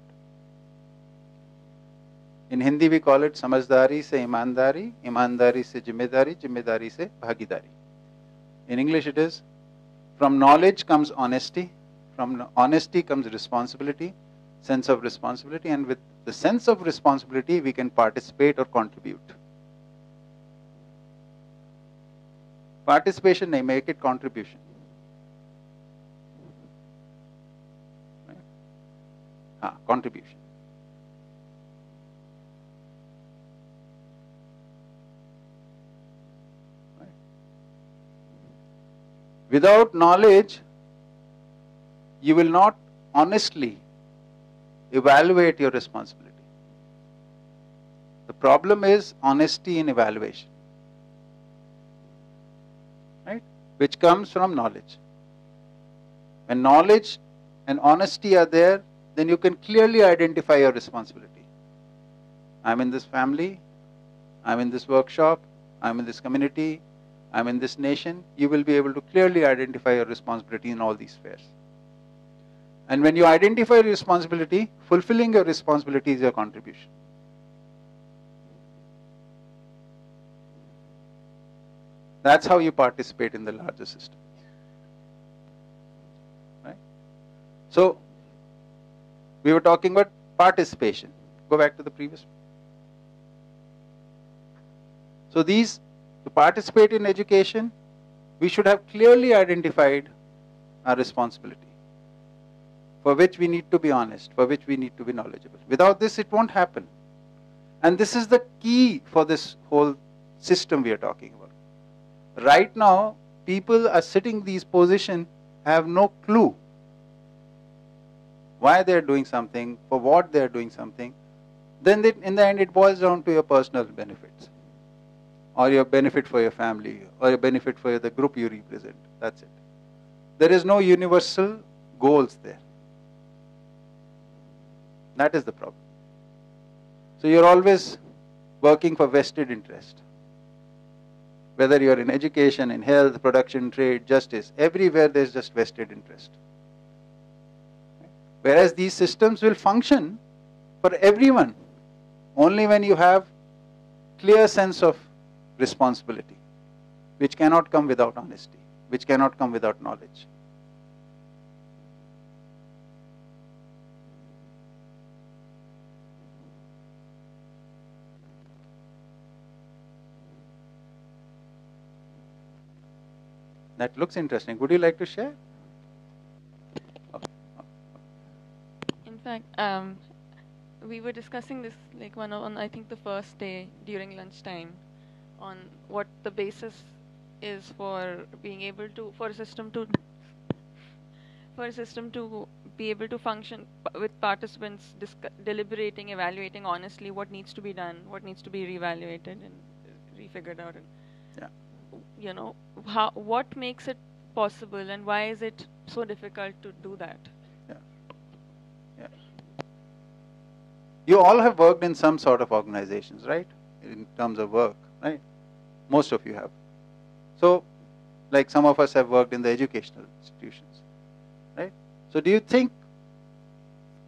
In hindi we call it samajdari se imandari imandari se jimmedari jimmedari se bhagidari. In english it is from knowledge comes honesty from honesty comes responsibility sense of responsibility and with the sense of responsibility we can participate or contribute. Participation i make it contribution. Ah, contribution Without knowledge, you will not honestly evaluate your responsibility. The problem is honesty in evaluation, right? Which comes from knowledge. When knowledge and honesty are there, then you can clearly identify your responsibility. I'm in this family, I'm in this workshop, I'm in this community, I'm in this nation, you will be able to clearly identify your responsibility in all these spheres. And when you identify your responsibility, fulfilling your responsibility is your contribution. That's how you participate in the larger system. Right? So, we were talking about participation. Go back to the previous. So, these to participate in education, we should have clearly identified our responsibility, for which we need to be honest, for which we need to be knowledgeable. Without this, it won't happen. And this is the key for this whole system we are talking about. Right now, people are sitting these positions have no clue why they are doing something, for what they are doing something. Then in the end, it boils down to your personal benefits or your benefit for your family or your benefit for the group you represent. That's it. There is no universal goals there. That is the problem. So you're always working for vested interest. Whether you're in education, in health, production, trade, justice, everywhere there's just vested interest. Whereas these systems will function for everyone only when you have clear sense of responsibility, which cannot come without honesty, which cannot come without knowledge. That looks interesting. Would you like to share? In fact, um, we were discussing this like one on I think the first day during lunchtime on what the basis is for being able to for a system to for a system to be able to function p- with participants disc- deliberating, evaluating honestly what needs to be done, what needs to be reevaluated and refigured out. And Yeah. you know, how what makes it possible, and why is it so difficult to do that? You all have worked in some sort of organizations, right? In terms of work, right? Most of you have. So, like some of us have worked in the educational institutions, right? So, do you think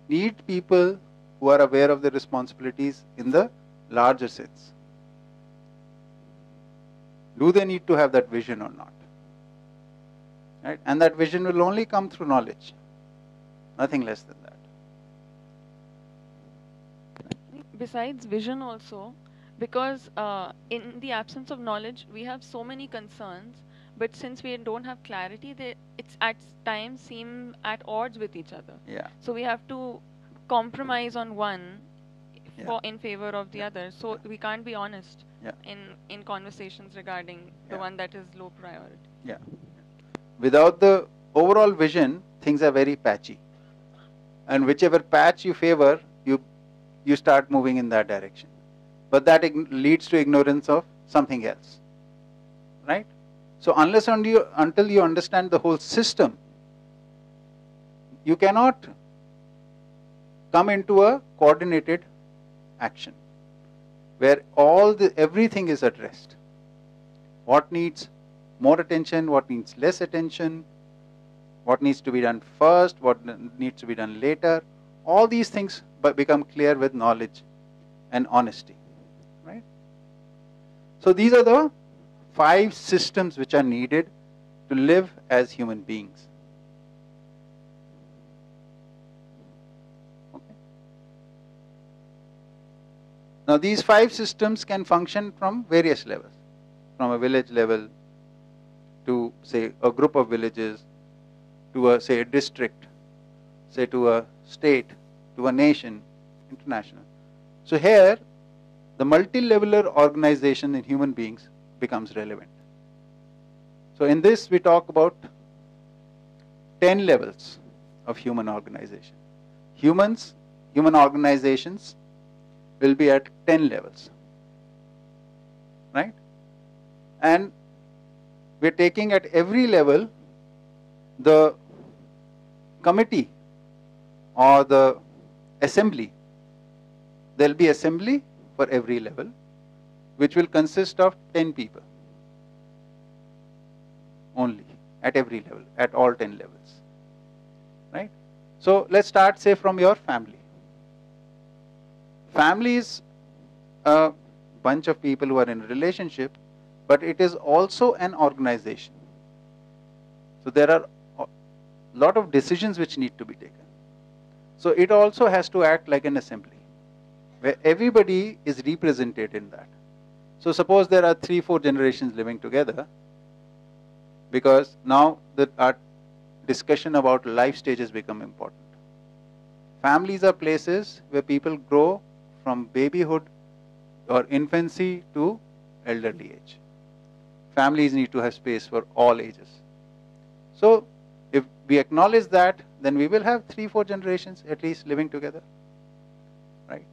need people who are aware of their responsibilities in the larger sense? Do they need to have that vision or not? Right? And that vision will only come through knowledge, nothing less than that. Besides vision also because uh, in the absence of knowledge we have so many concerns but since we don't have clarity they it's at times seem at odds with each other Yeah. so we have to compromise on one Yeah. for in favor of the other so we can't be honest Yeah. in in conversations regarding the Yeah. one that is low priority Yeah. Without the overall vision, things are very patchy. And whichever patch you favor, you you start moving in that direction. But that leads to ignorance of something else. Right? So unless and you, until you understand the whole system, you cannot come into a coordinated action where all the everything is addressed. What needs more attention, what needs less attention, what needs to be done first, what needs to be done later. All these things be- become clear with knowledge and honesty. Right? So these are the five systems which are needed to live as human beings. Okay. Now these five systems can function from various levels, from a village level to say a group of villages, to a say a district, say to a state, to a nation, international. So here the multi-leveler organization in human beings becomes relevant. So in this we talk about 10 levels of human organization. Humans, human organizations will be at 10 levels. Right? And we're taking at every level the committee or the assembly. There'll be assembly for every level, which will consist of 10 people only at every level, at all 10 levels. Right? So let's start, say, from your family. Family is a bunch of people who are in a relationship, but it is also an organization. So there are a lot of decisions which need to be taken. So it also has to act like an assembly, where everybody is represented in that. So suppose there are three, four generations living together, because now the our discussion about life stages become important. Families are places where people grow from babyhood or infancy to elderly age. Families need to have space for all ages. So, we acknowledge that, then we will have three, four generations at least living together. Right?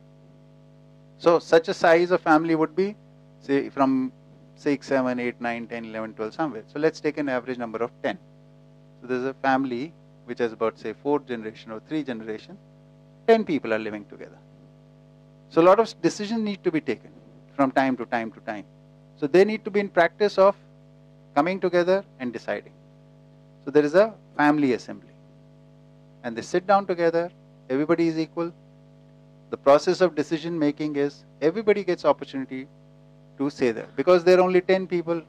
So, such a size of family would be, say, from 6, 7, 8, 9, 10, 11, 12, somewhere. So, let's take an average number of 10. So, there's a family which has about, say, four generation or three generation. 10 people are living together. So, a lot of decisions need to be taken from time to time to time. So, they need to be in practice of coming together and deciding. So, there is a family assembly. And they sit down together, everybody is equal. The process of decision making is everybody gets opportunity to say that. Because there are only 10 people,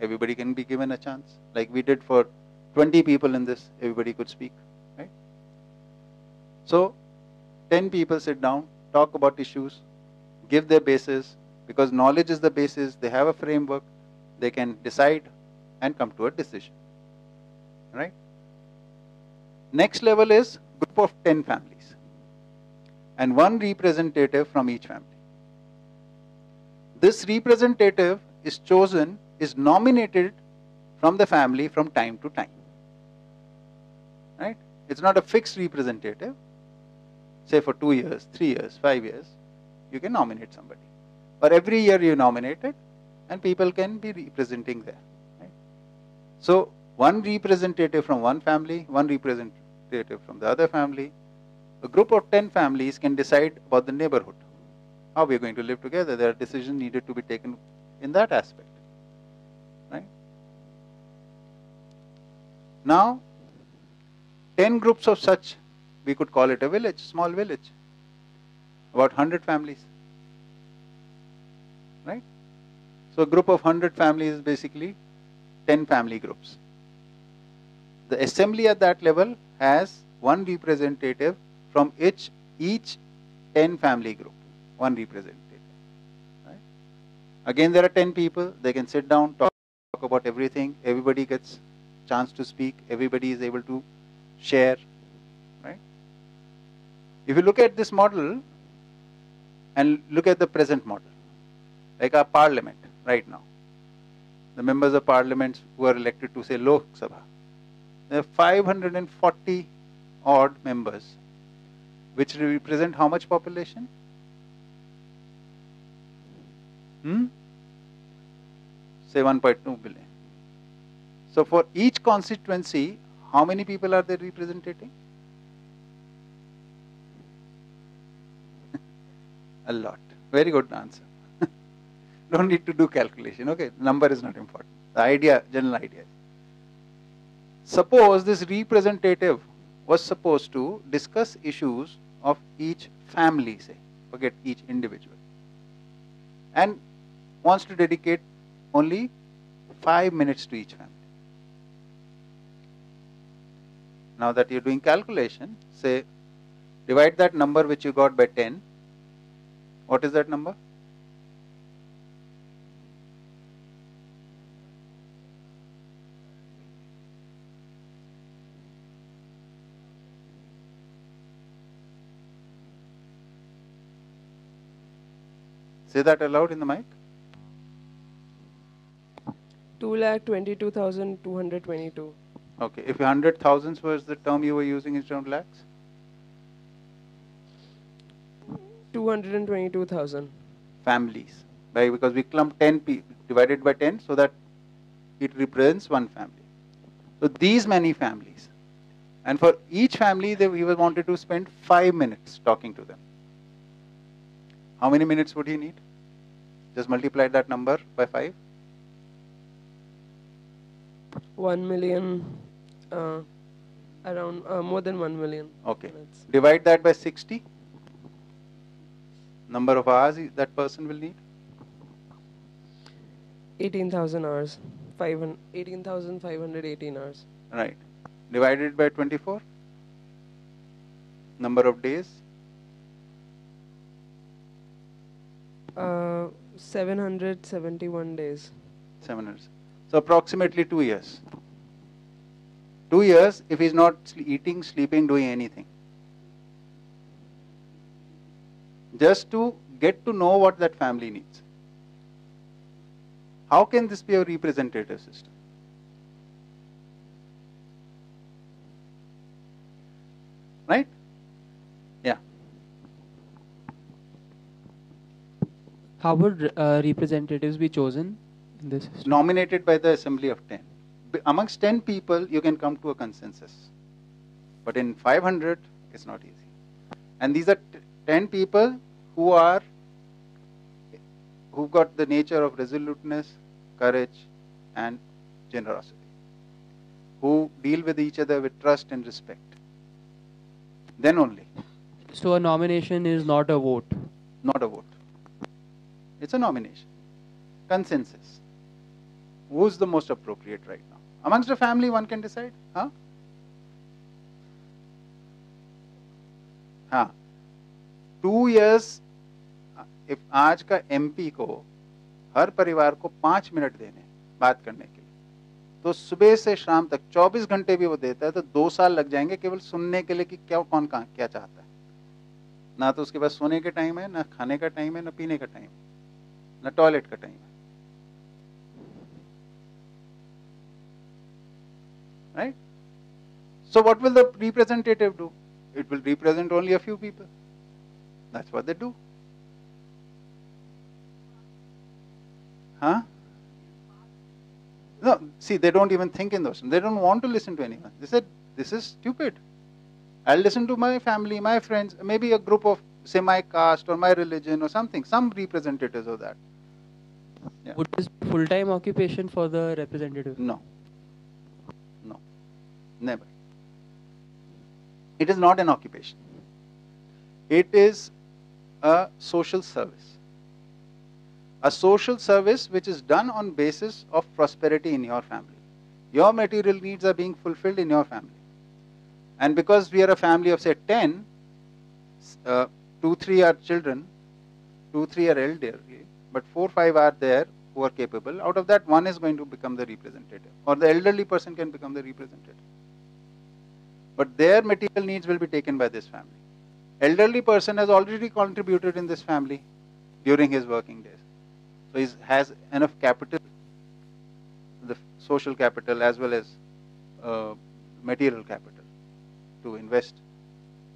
everybody can be given a chance. Like we did for 20 people in this, everybody could speak. Right? So, 10 people sit down, talk about issues, give their basis, because knowledge is the basis, they have a framework, they can decide and come to a decision. Right? Next level is group of 10 families and one representative from each family. This representative is chosen, is nominated from the family from time to time. Right? It's not a fixed representative. Say for two years, three years, five years, you can nominate somebody. Or every year you nominate it, and people can be representing there. Right? So one representative from one family, one representative from the other family, a group of 10 families can decide about the neighborhood, how we are going to live together. There are decisions needed to be taken in that aspect. Right? Now, 10 groups of such, we could call it a village, small village, about 100 families. Right? So, a group of 100 families is basically 10 family groups. The assembly at that level has one representative from each, each 10 family group, one representative. Right? Again, there are 10 people, they can sit down, talk, talk about everything, everybody gets chance to speak, everybody is able to share. Right? If you look at this model and look at the present model, like our parliament right now, the members of parliament who are elected to say Lok Sabha, there are 540 odd members, which represent how much population? Hmm? Say 1.2 billion. So for each constituency, how many people are they representing? *laughs* A lot. Very good answer. *laughs* Don't need to do calculation. Okay, number is not important. The idea, general idea. Suppose this representative was supposed to discuss issues of each family, say, forget each individual, and wants to dedicate only five minutes to each family. Now that you're doing calculation, say, divide that number which you got by 10. What is that number? Say that aloud in the mic. Two lakh twenty-two thousand two hundred twenty-two. Okay, if hundred thousands was the term you were using instead of lakhs, Two hundred and twenty-two thousand. families, right? Because we clump ten people divided by ten, so that it represents one family. So these many families, and for each family, they, we wanted to spend five minutes talking to them. How many minutes would he need? Just multiply that number by five. One million, uh, around uh, more than one million. Okay. minutes. Divide that by 60. Number of hours that person will need. 18,000 hours. 500, 18,518 hours. Right. Divided by 24. Number of days. Uh, 771 days. 700. So approximately two years. Two years if he's not eating, sleeping, doing anything. Just to get to know what that family needs. How can this be a representative system? Right? Yeah. How would uh, representatives be chosen in this system? nominated by the assembly of 10 B- amongst 10 people you can come to a consensus. But in 500 it's not easy. And these are t- 10 people who are who got the nature of resoluteness courage and generosity who deal with each other with trust and respect. Then only. So a nomination is not a vote. not a vote it's a nomination. Consensus. Who's the most appropriate right now? Amongst the family, one can decide, huh? हाँ two years if आज का MP को, हर परिवार को पाँच minute देने बात करने के लिए। तो सुबह से शाम तक 24 घंटे भी वो देता है तो दो साल लग जाएँगे केवल सुनने के लिए कि क्या, कौन कहाँ, क्या चाहता है। ना तो उसके पास सोने के टाइम है, ना खाने का टाइम है, ना पीने का टाइम है। ना टॉयलेट का टाइम है right So what will the representative do? It will represent only a few people. That's what they do. Huh? No, see, they don't even think in those. They don't want to listen to anyone. They said, This is stupid. I'll listen to my family, my friends, maybe a group of, say, my caste or my religion or something, some representatives of that. Yeah. Would this be full-time occupation for the representative? No. No. Never. It is not an occupation. It is a social service. A social service which is done on basis of prosperity in your family. Your material needs are being fulfilled in your family. And because we are a family of say 10, uh, 2, 3 are children, 2, 3 are elderly, but 4, 5 are there who are capable. Out of that, one is going to become the representative, or the elderly person can become the representative. But their material needs will be taken by this family. Elderly person has already contributed in this family during his working days. So he has enough capital, the social capital as well as uh, material capital to invest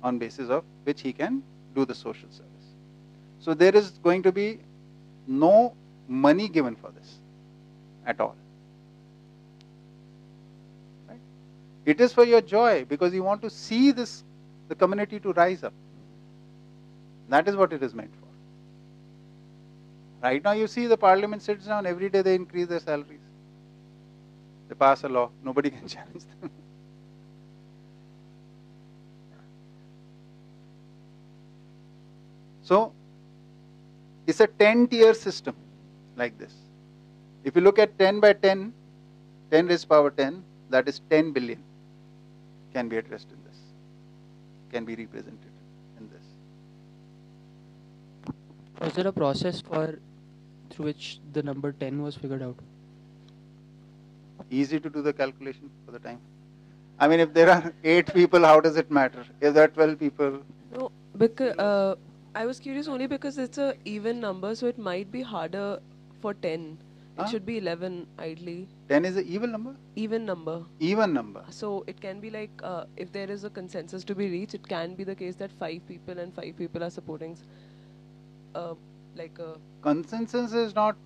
on basis of which he can do the social service. So there is going to be no money given for this at all. Right? It is for your joy because you want to see this the community to rise up. That is what it is meant for. Right now, you see the parliament sits down, every day they increase their salaries. They pass a law, nobody *laughs* can challenge them. So, it's a 10 tier system like this. If you look at 10 by 10, 10 raised power 10, that is 10 billion can be addressed in this, can be represented in this. Was there a process for through which the number 10 was figured out? Easy to do the calculation for the time. I mean, if there are *laughs* 8 people, how does it matter? If there are 12 people, No, because uh, I was curious only because it's a even number, so it might be harder for 10. It Huh? should be 11 ideally. 10 is an even number? Even number. Even number. So it can be like uh, if there is a consensus to be reached, it can be the case that five people and five people are supporting, s- uh, like a Consensus is not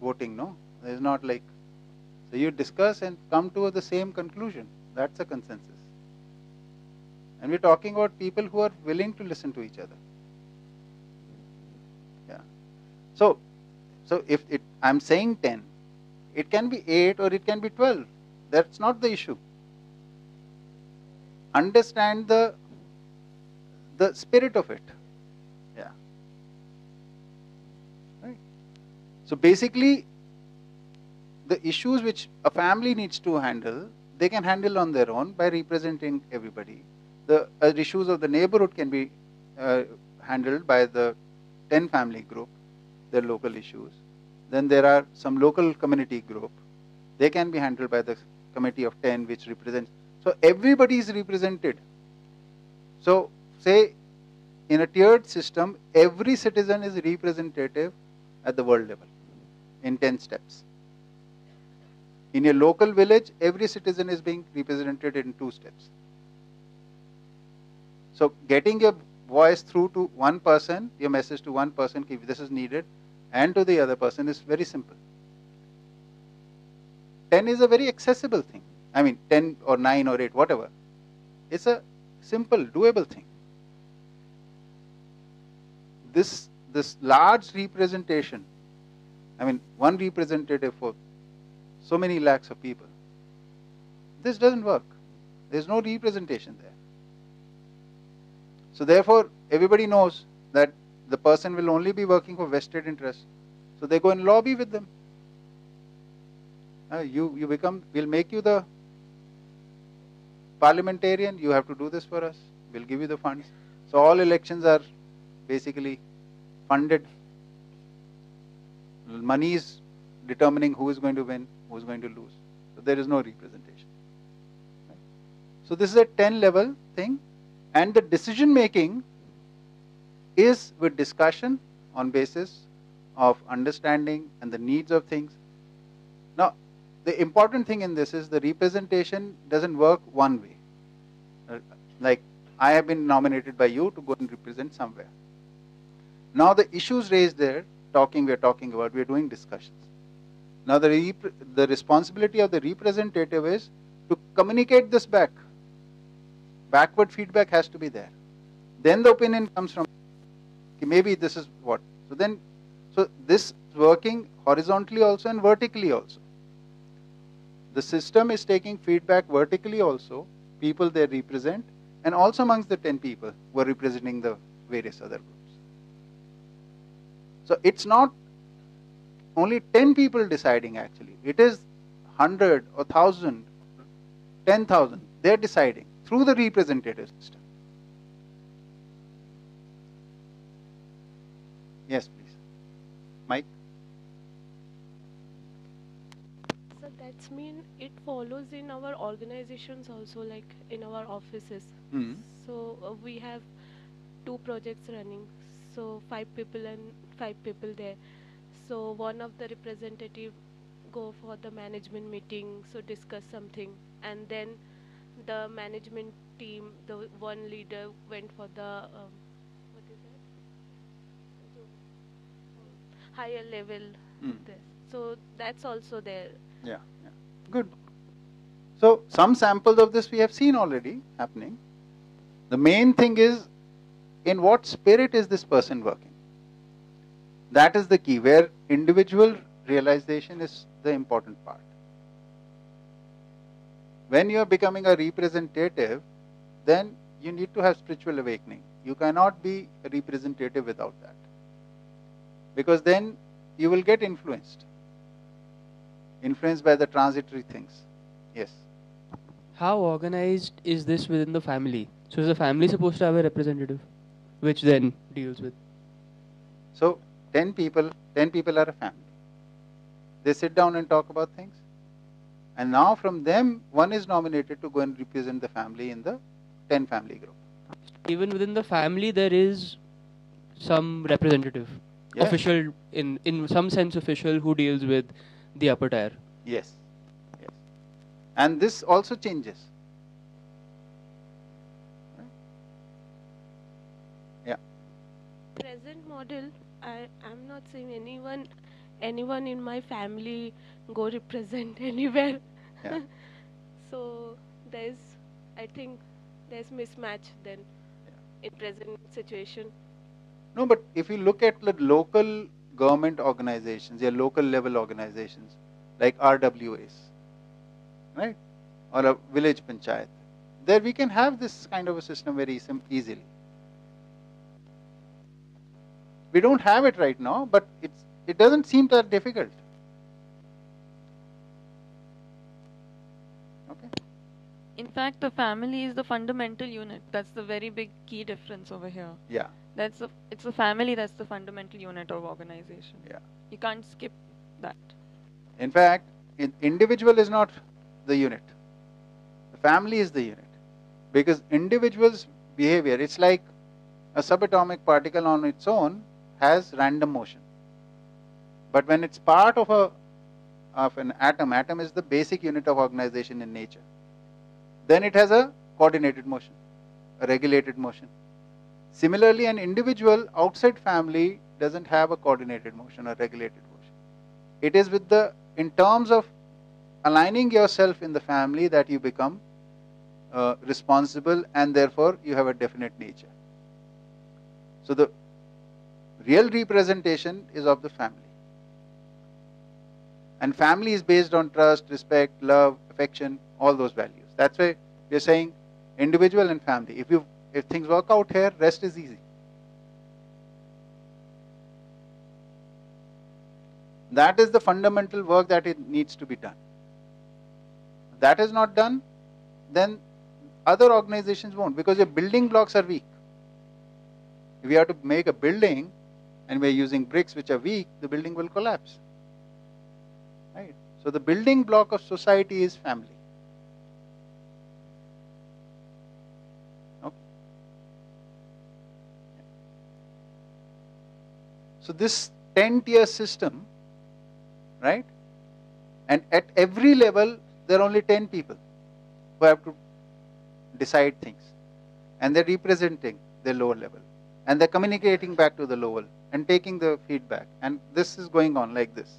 voting, no? It's not like, so you discuss and come to the same conclusion. That's a consensus. And we're talking about people who are willing to listen to each other. Yeah. So, so if it, I'm saying 10, it can be 8 or it can be 12. That's not the issue. Understand the the spirit of it. Yeah. Right. So basically, the issues which a family needs to handle, they can handle on their own by representing everybody. The uh, issues of the neighborhood can be uh, handled by the 10 family group, their local issues. Then there are some local community group. They can be handled by the committee of 10 which represents. So everybody is represented. So say in a tiered system, every citizen is representative at the world level in 10 steps. In a local village, every citizen is being represented in two steps. So getting a voice through to one person, your message to one person, if this is needed, and to the other person is very simple. 10 is a very accessible thing. I mean, 10 or 9 or 8, whatever. It's a simple, doable thing. This, this large representation, I mean, one representative for so many lakhs of people, this doesn't work. There's no representation there. So therefore, everybody knows that the person will only be working for vested interests. So they go and lobby with them. Uh, you, you become, we'll make you the parliamentarian, you have to do this for us, we'll give you the funds. So all elections are basically funded. Money is determining who is going to win, who is going to lose. So there is no representation. Right? So this is a 10 level thing and the decision making is with discussion on basis of understanding and the needs of things. Now, the important thing in this is the representation doesn't work one way. Uh, like I have been nominated by you to go and represent somewhere. Now the issues raised there, talking we are talking about, we are doing discussions. Now the the responsibility of the representative is to communicate this back. Backward feedback has to be there. Then the opinion comes from okay, maybe this is what. So then so this is working horizontally also and vertically also. The system is taking feedback vertically also, people they represent, and also amongst the 10 people who are representing the various other groups. So it's not only 10 people deciding actually, it is 100 or 1000, 10,000, they're deciding through the representative system. Yes, please. Mike? So that's mean it follows in our organizations also, like in our offices. Hmm. So uh, we have two projects running. So five people and five people there. So one of the representative go for the management meeting, so discuss something, and then the management team, the one leader went for the um, what is that? Higher level. Hmm. This. So that's also there. Yeah, yeah. Good. So some samples of this we have seen already happening. The main thing is in what spirit is this person working? That is the key, where individual realization is the important part. When you are becoming a representative, then you need to have spiritual awakening. You cannot be a representative without that. Because then you will get influenced. Influenced by the transitory things. Yes. How organized is this within the family? So is the family supposed to have a representative, which then deals with? So 10 people, 10 people are a family. They sit down and talk about things. And now from them, one is nominated to go and represent the family in the 10 family group. Even within the family, there is some representative, Yeah. official in in some sense official who deals with the upper tier. Yes. Yes. And this also changes. Yeah. present model i i'm not saying anyone anyone in my family go represent *laughs* anywhere Yeah. *laughs* so there's i think there's mismatch then in present situation No, but if you look at the local government organizations, your local level organizations, like RWAs, right, or a village panchayat, there we can have this kind of a system very sim- easily. We don't have it right now, but it's it doesn't seem that difficult. Okay. In fact, the family is the fundamental unit. That's the very big key difference over here. Yeah. That's the it's the family that's the fundamental unit of organization. Yeah. You can't skip that. In fact, in individual is not the unit. The family is the unit. Because individual's behavior, it's like a subatomic particle on its own has random motion. But when it's part of a of an atom, atom is the basic unit of organization in nature. Then it has a coordinated motion, a regulated motion. Similarly, an individual outside family doesn't have a coordinated motion or regulated motion. It is with the, in terms of aligning yourself in the family that you become uh, responsible and therefore you have a definite nature. So the real representation is of the family. And family is based on trust, respect, love, affection, all those values. That's why we're saying individual and family. If you if things work out here, rest is easy. That is the fundamental work that it needs to be done. That is not done, then other organizations won't because your building blocks are weak. If you have to make a building and we're using bricks which are weak, the building will collapse. Right? So the building block of society is family. So this 10 tier system, right? And at every level, there are only 10 people who have to decide things. And they're representing the lower level. And they're communicating back to the lower and taking the feedback. And this is going on like this.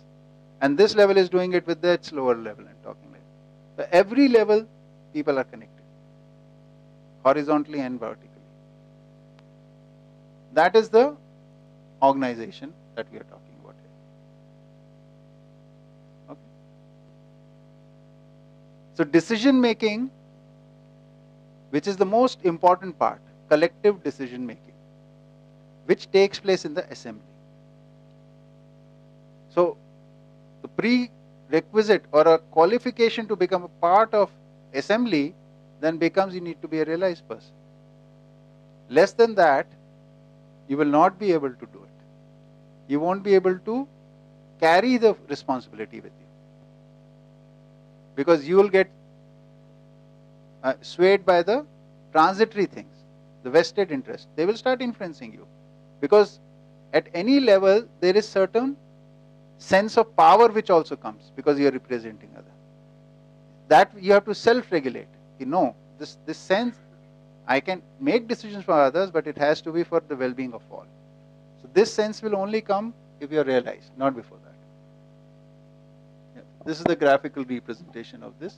And this level is doing it with its lower level and talking like So every level, people are connected, horizontally and vertically. That is the organization that we are talking about here. Okay. So decision making, which is the most important part, collective decision making, which takes place in the assembly. So the prerequisite or a qualification to become a part of assembly then becomes you need to be a realized person. Less than that, you will not be able to do it. You won't be able to carry the responsibility with you. Because you will get uh, swayed by the transitory things, the vested interest. They will start influencing you. Because at any level, there is certain sense of power which also comes because you are representing others. That you have to self-regulate. You know, this, this sense, I can make decisions for others, but it has to be for the well-being of all. This sense will only come if you are realized, not before that. Yeah. This is the graphical representation of this.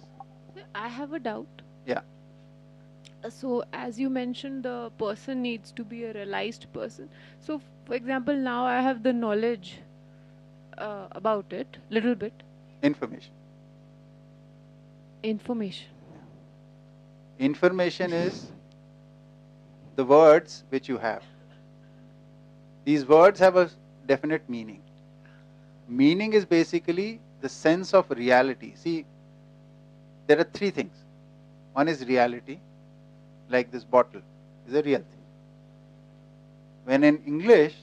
I have a doubt. Yeah. Uh, So, as you mentioned, the person needs to be a realized person. So, for example, now I have the knowledge uh, about it, little bit, Information. information. Information is the words which you have. These words have a definite meaning. Meaning is basically the sense of reality. See, there are three things. One is reality, like this bottle is a real thing. When in English,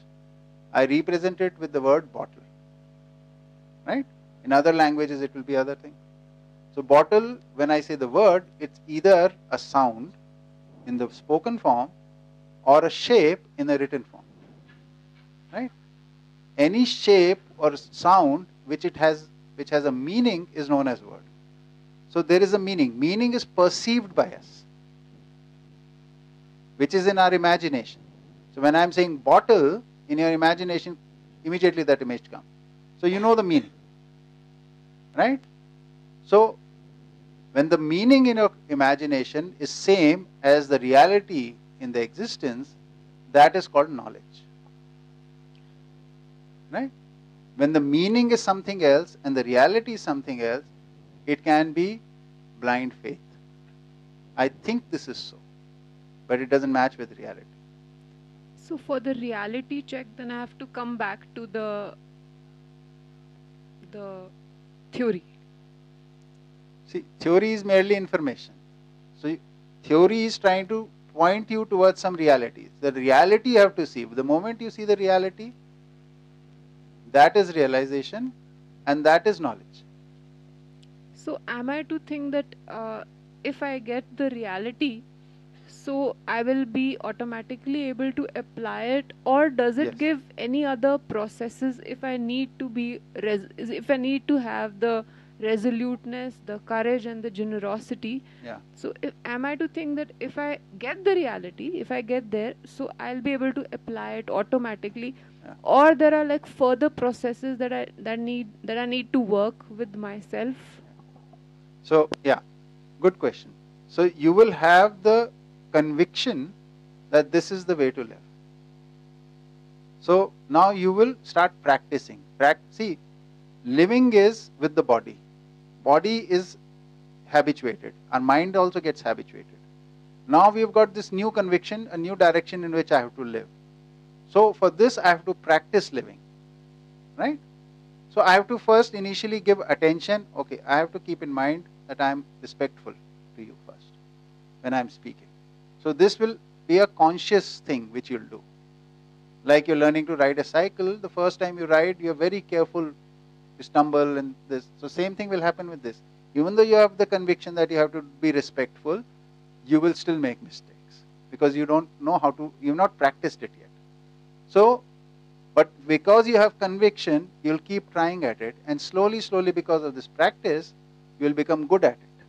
I represent it with the word bottle. Right? In other languages, it will be other thing. So, bottle, when I say the word, it's either a sound in the spoken form or a shape in the written form. Right? Any shape or sound which it has which has a meaning is known as word. So there is a meaning. Meaning is perceived by us, which is in our imagination. So when I'm saying bottle, in your imagination, immediately that image comes. So you know the meaning. Right? So when the meaning in your imagination is same as the reality in the existence, that is called knowledge. Right? When the meaning is something else and the reality is something else, it can be blind faith. I think this is so, but it doesn't match with reality. So, for the reality check, then I have to come back to the the theory. See, theory is merely information. So, you- theory is trying to point you towards some realities. The reality you have to see. The moment you see the reality, that is realization and that is knowledge. So, am I to think that uh, if I get the reality, so I will be automatically able to apply it, or does it Yes. give any other processes if I need to be, res- if I need to have the resoluteness, the courage, and the generosity? Yeah. So, if, am I to think that if I get the reality, if I get there, so I'll be able to apply it automatically, Yeah. or there are like further processes that I that need that I need to work with myself? So, yeah, good question. So, you will have the conviction that this is the way to live. So, now you will start practicing. Prac- see, living is with the body, body is habituated, our mind also gets habituated. Now we have got this new conviction, a new direction in which I have to live. So, for this, I have to practice living, right? So I have to first initially give attention. Okay, I have to keep in mind that I am respectful to you first when I am speaking. So this will be a conscious thing which you'll do. Like you're learning to ride a cycle, the first time you ride, you're very careful, you stumble and this. So same thing will happen with this. Even though you have the conviction that you have to be respectful, you will still make mistakes because you don't know how to, you've not practiced it yet. So but because you have conviction, you'll keep trying at it, and slowly, slowly, because of this practice, you will become good at it.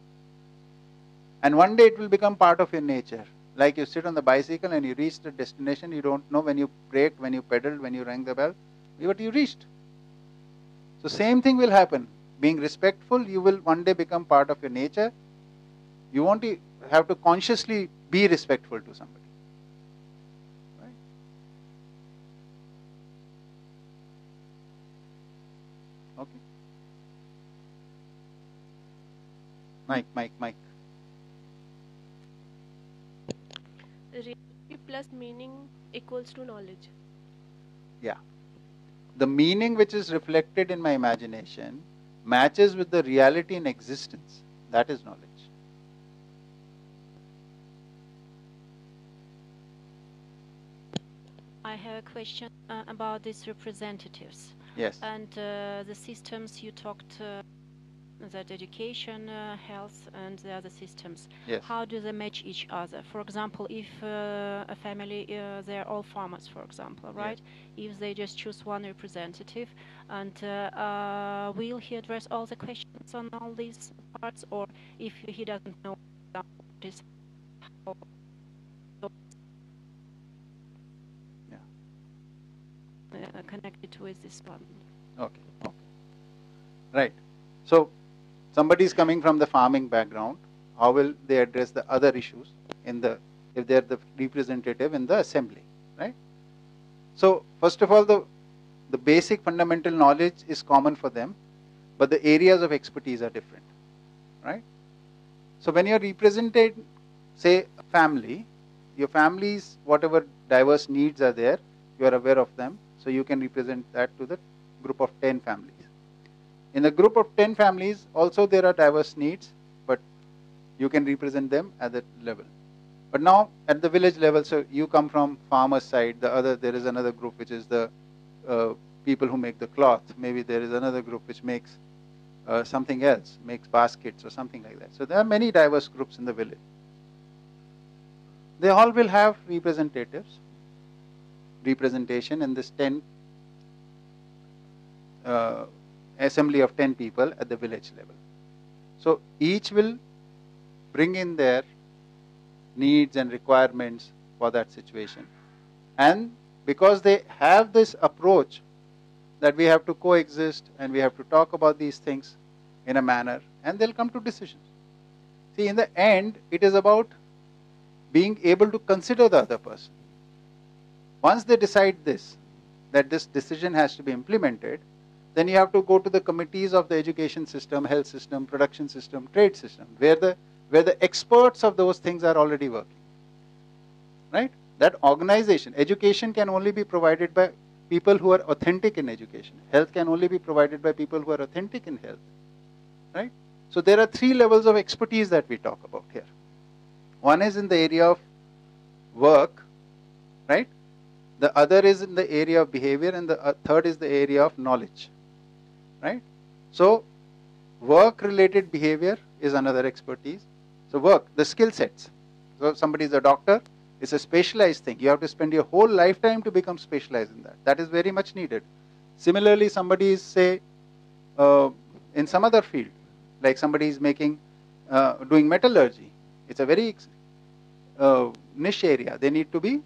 And one day it will become part of your nature. Like you sit on the bicycle and you reach the destination, you don't know when you braked, when you pedaled, when you rang the bell, but you reached. So same thing will happen. Being respectful, you will one day become part of your nature. You won't have to consciously be respectful to somebody. Right? Okay. Mike, Mike, Mike. Reality plus meaning equals to knowledge. Yeah. The meaning which is reflected in my imagination matches with the reality in existence. That is knowledge. I have a question uh, about these representatives. Yes. And uh, the systems you talked uh, that education, uh, health, and the other systems. Yes. How do they match each other? For example, if uh, a family, uh, they're all farmers, for example, right? Yes. If they just choose one representative, and uh, uh, will he address all the questions on all these parts, or if he doesn't know this, how yeah. Uh, connected with this one? Okay. Okay. Right. So somebody is coming from the farming background, how will they address the other issues in the if they are the representative in the assembly, right? So first of all, the the basic fundamental knowledge is common for them, but the areas of expertise are different, right? So when you are represented, say a family, your family's whatever diverse needs are there, you are aware of them, so you can represent that to the group of 10 families. In a group of 10 families, also there are diverse needs, but you can represent them at that level. But now at the village level, so you come from farmer's side, the other, there is another group which is the uh, people who make the cloth. Maybe there is another group which makes uh, something else, makes baskets or something like that. So there are many diverse groups in the village. They all will have representatives, representation in this 10 uh, assembly of 10 people at the village level. So each will bring in their needs and requirements for that situation. And because they have this approach that we have to coexist and we have to talk about these things in a manner, and they'll come to decisions. See, in the end, it is about being able to consider the other person. Once they decide this, that this decision has to be implemented, then you have to go to the committees of the education system, health system, production system, trade system, where the where the experts of those things are already working. Right? That organization, education can only be provided by people who are authentic in education. Health can only be provided by people who are authentic in health. Right? So there are three levels of expertise that we talk about here. One is in the area of work, right? The other is in the area of behavior, and the uh, third is the area of knowledge right? So, work related behavior is another expertise. So, work, the skill sets. So, somebody is a doctor, it's a specialized thing. You have to spend your whole lifetime to become specialized in that. That is very much needed. Similarly, somebody is, say, uh, in some other field, like somebody is making, uh, doing metallurgy. It's a very uh, niche area. They need to be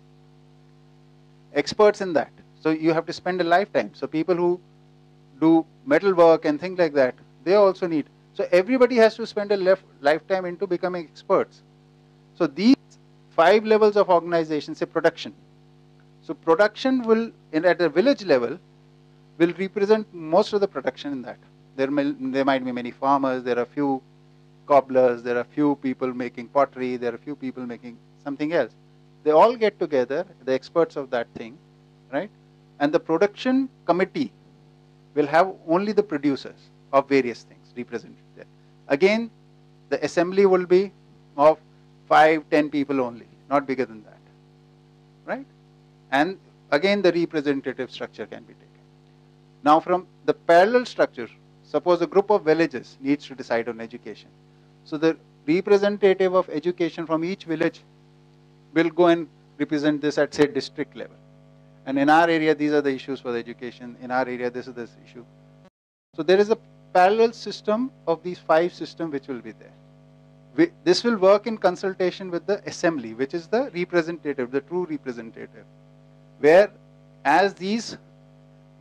experts in that. So you have to spend a lifetime. So people who do metal work and things like that, they also need. So everybody has to spend a lifetime into becoming experts. So these five levels of organization, say production. So production will, in, at the village level, will represent most of the production in that. There, may, there might be many farmers, there are few cobblers, there are few people making pottery, there are few people making something else. They all get together, the experts of that thing, right? And the production committee will have only the producers of various things represented there. Again, the assembly will be of 5, 10 people only, not bigger than that. Right? And again, the representative structure can be taken. Now, from the parallel structure, suppose a group of villages needs to decide on education. So, the representative of education from each village will go and represent this at, say, district level. And in our area, these are the issues for the education. In our area, this is this issue. So there is a parallel system of these five systems which will be there. wi- this will work in consultation with the assembly, which is the representative, the true representative, where as these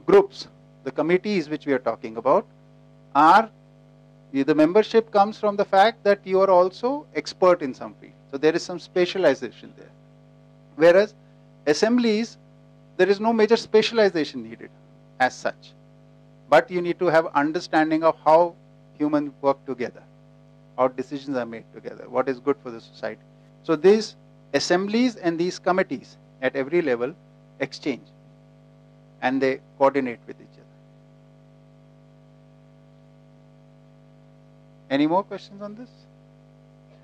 groups, the committees which we are talking about, are the membership comes from the fact that you are also expert in some field. So there is some specialization there. Whereas assemblies, there is no major specialization needed as such. But you need to have understanding of how humans work together, how decisions are made together, what is good for the society. So these assemblies and these committees at every level exchange and they coordinate with each other. Any more questions on this?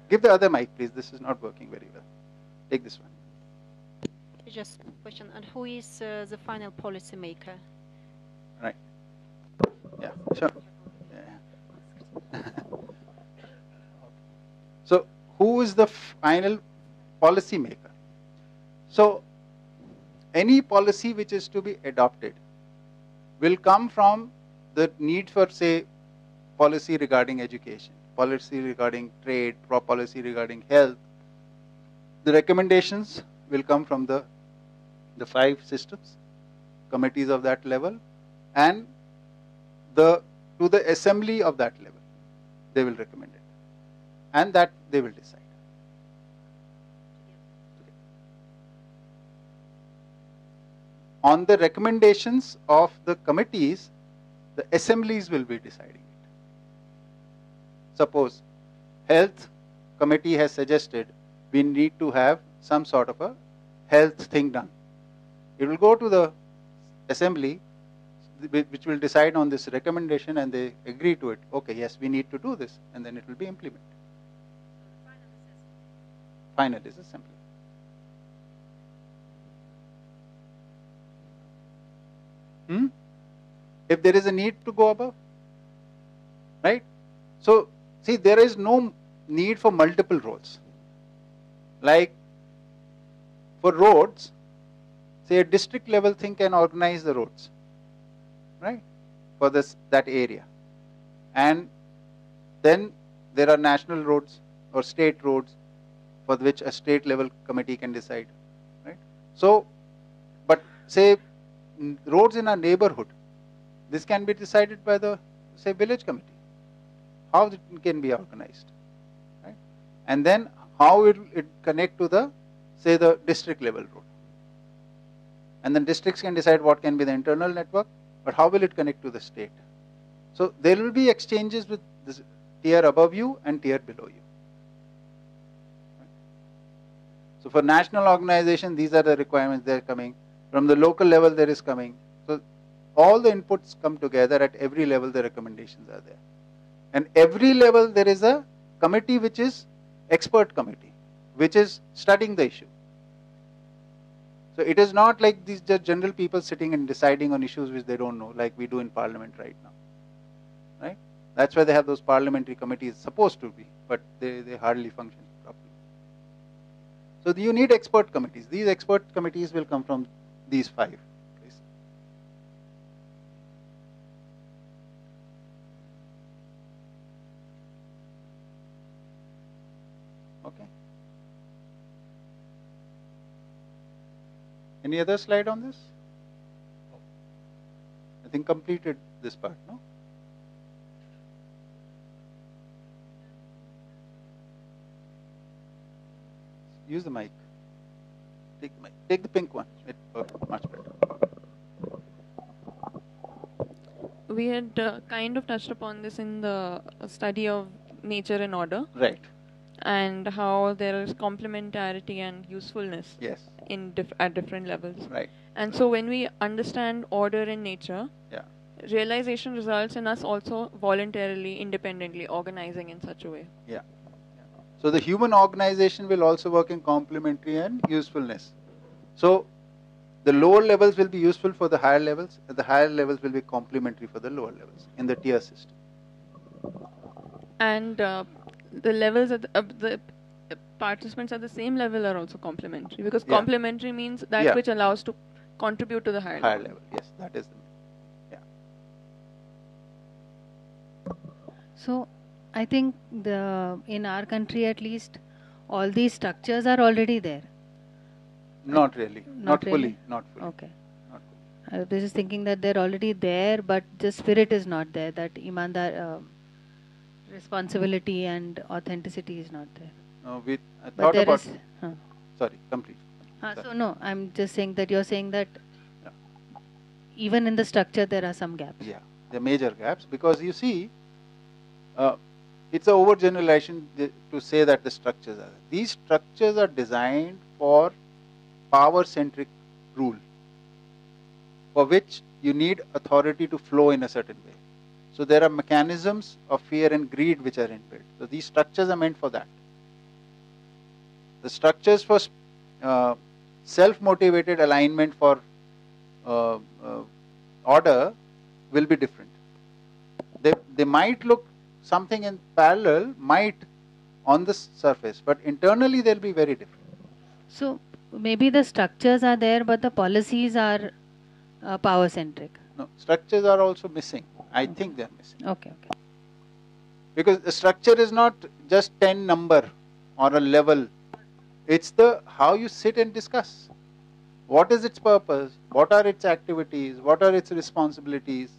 Give the other mic, please. This is not working very well. Take this one. Just question. And who is uh, the final policy maker? Right. Yeah, sure. Yeah. *laughs* so, who is the final policy maker? So, any policy which is to be adopted will come from the need for, say, policy regarding education, policy regarding trade, policy regarding health. The recommendations will come from the the five systems, committees of that level, and the to the assembly of that level. They will recommend it, and that they will decide. On the recommendations of the committees, the assemblies will be deciding it. Suppose health committee has suggested we need to have some sort of a health thing done. It will go to the assembly which will decide on this recommendation and they agree to it. Okay, yes, we need to do this and then it will be implemented. Final is assembly. Hmm? If there is a need to go above, right? So, see, there is no need for multiple roles. Like for roads, say a district level thing can organize the roads, right? For this that area, and then there are national roads or state roads for which a state level committee can decide, right? So, but say roads in a neighborhood, this can be decided by the say village committee. How it can be organized, right? And then how it it connect to the say the district level road. And then districts can decide what can be the internal network, but how will it connect to the state? So there will be exchanges with this tier above you and tier below you. So for national organization, these are the requirements they are coming. From the local level, there is coming. So all the inputs come together at every level, the recommendations are there. And every level, there is a committee which is expert committee, which is studying the issue. So it is not like these just general people sitting and deciding on issues which they don't know, like we do in parliament right now. Right? That's why they have those parliamentary committees supposed to be, but they, they hardly function properly. So you need expert committees. These expert committees will come from these five. places. Okay. Any other slide on this? I think completed this part, no? Use the mic. Take the mic. Take the pink one. It much better. We had uh, kind of touched upon this in the study of nature and order Right. and how there is complementarity and usefulness Yes. In at different levels. Right. And so when we understand order in nature, Yeah. realization results in us also voluntarily, independently organizing in such a way. Yeah. So the human organization will also work in complementary and usefulness. So the lower levels will be useful for the higher levels, and the higher levels will be complementary for the lower levels in the tier system. And uh, the levels at the, uh, the participants at the same level are also complementary because Yeah. complementary means that Yeah. which allows to contribute to the higher, Higher level. level, yes, that is the So, I think the in our country at least, all these structures are already there. Not really. Not Not, fully. Not fully. Okay. Not fully. I was just thinking that they're already there, but the spirit is not there. That imandar uh, responsibility and authenticity is not there. No, we I thought about. is. Huh. Sorry, complete. Sorry. so no, I'm just saying that you're saying that even in the structure there are some gaps. Yeah, the major gaps because you see, uh, it's an overgeneralization to say that the structures are. These structures are designed for power-centric rule, for which you need authority to flow in a certain way. So there are mechanisms of fear and greed which are inbuilt. So these structures are meant for that. The structures for uh, self-motivated alignment for uh, uh, order will be different. They, they might look something in parallel, might on the surface, but internally they'll be very different. So maybe the structures are there, but the policies are uh, power centric. No, structures are also missing. I think they're missing. Okay, okay. Because the structure is not just 10 number or a level. It's the how you sit and discuss. What is its purpose? What are its activities? What are its responsibilities?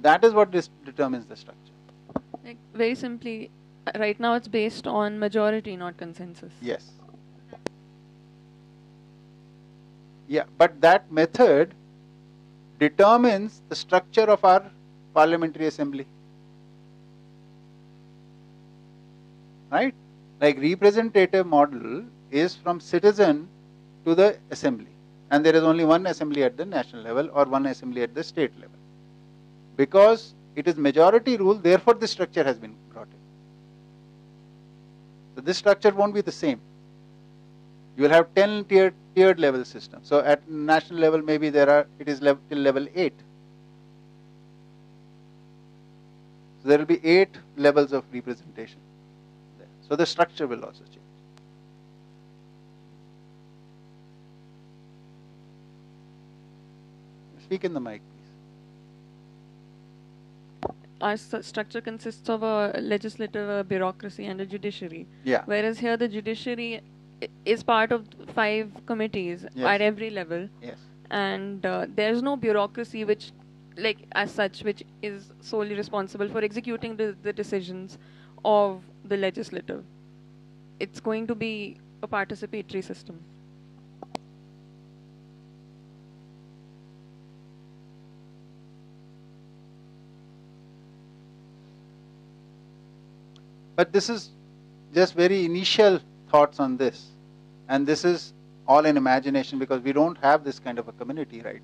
That is what dis- determines the structure. Like very simply, right now it's based on majority, not consensus. Yes. Yeah, but that method determines the structure of our parliamentary assembly. Right? Like representative model is from citizen to the assembly. And there is only one assembly at the national level or one assembly at the state level. Because it is majority rule, therefore this structure has been brought in. So this structure won't be the same. You will have 10 tiered, tiered level system. So at national level, maybe there are, it is level, till level 8. So there will be 8 levels of representation. There. So the structure will also change. Speak in the mic, please. Our st- structure consists of a legislative a bureaucracy and a judiciary. Yeah. Whereas here the judiciary i- is part of five committees Yes. at every level. Yes. And uh, there's no bureaucracy which, like as such, which is solely responsible for executing the, the decisions of the legislative. It's going to be a participatory system. But this is just very initial thoughts on this. And this is all in imagination because we don't have this kind of a community, right?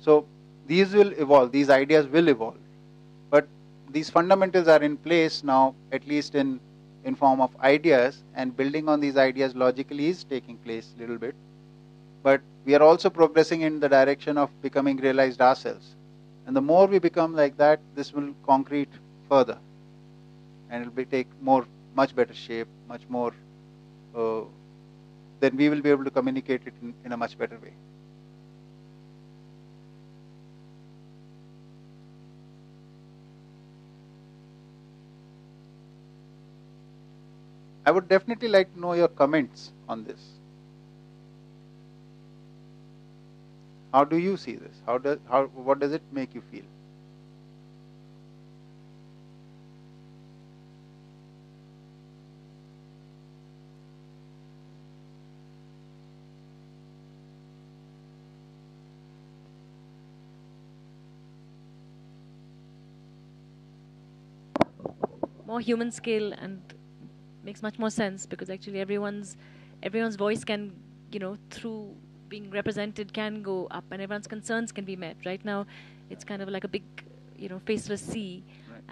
So these will evolve, these ideas will evolve. But these fundamentals are in place now, at least in, in form of ideas, and building on these ideas logically is taking place a little bit. But we are also progressing in the direction of becoming realized ourselves. And the more we become like that, this will concrete further and it will be take more much better shape much more uh, then we will be able to communicate it in, in a much better way. I would definitely like to know your comments on this. How do you see this? How does how what does it make you feel more human scale and makes much more sense because actually everyone's everyone's voice can you know through being represented can go up and everyone's concerns can be met. Right now it's kind of like a big you know faceless sea.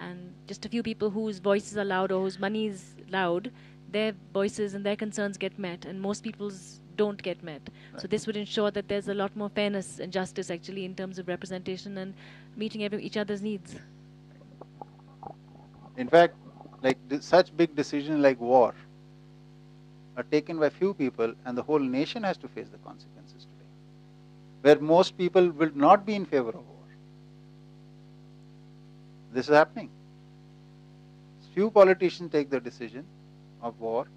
And just a few people whose voices are loud or whose money is loud their voices and their concerns get met and most people's don't get met. So this would ensure that there's a lot more fairness and justice actually in terms of representation and meeting every, each other's needs. In fact, like such big decisions like war are taken by few people, and the whole nation has to face the consequences today. Where most people will not be in favor of war. This is happening. few politicians take the decision of war,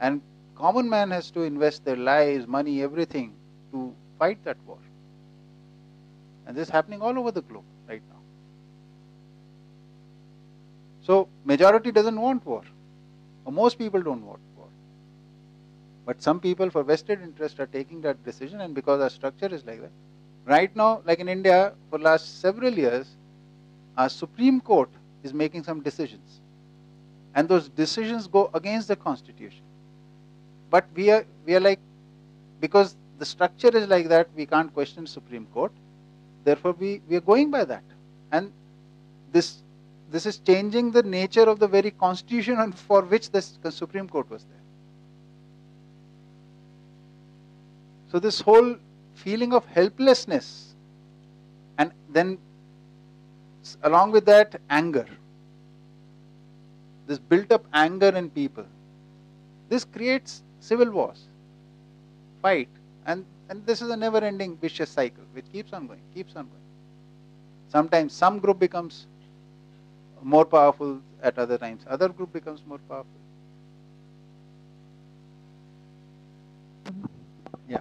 and common man has to invest their lives, money, everything to fight that war. And this is happening all over the globe right now. So majority doesn't want war. Or most people don't want war. But some people for vested interest are taking that decision and because our structure is like that. Right now, like in India, for last several years, our Supreme Court is making some decisions. And those decisions go against the constitution. But we are we are like because the structure is like that, we can't question Supreme Court. Therefore we, we are going by that. And this this is changing the nature of the very constitution for which the Supreme Court was there. So this whole feeling of helplessness and then along with that anger. This built up anger in people. This creates civil wars fight and and this is a never ending vicious cycle which keeps on going keeps on going. Sometimes some group becomes more powerful at other times. Other group becomes more powerful. Yeah.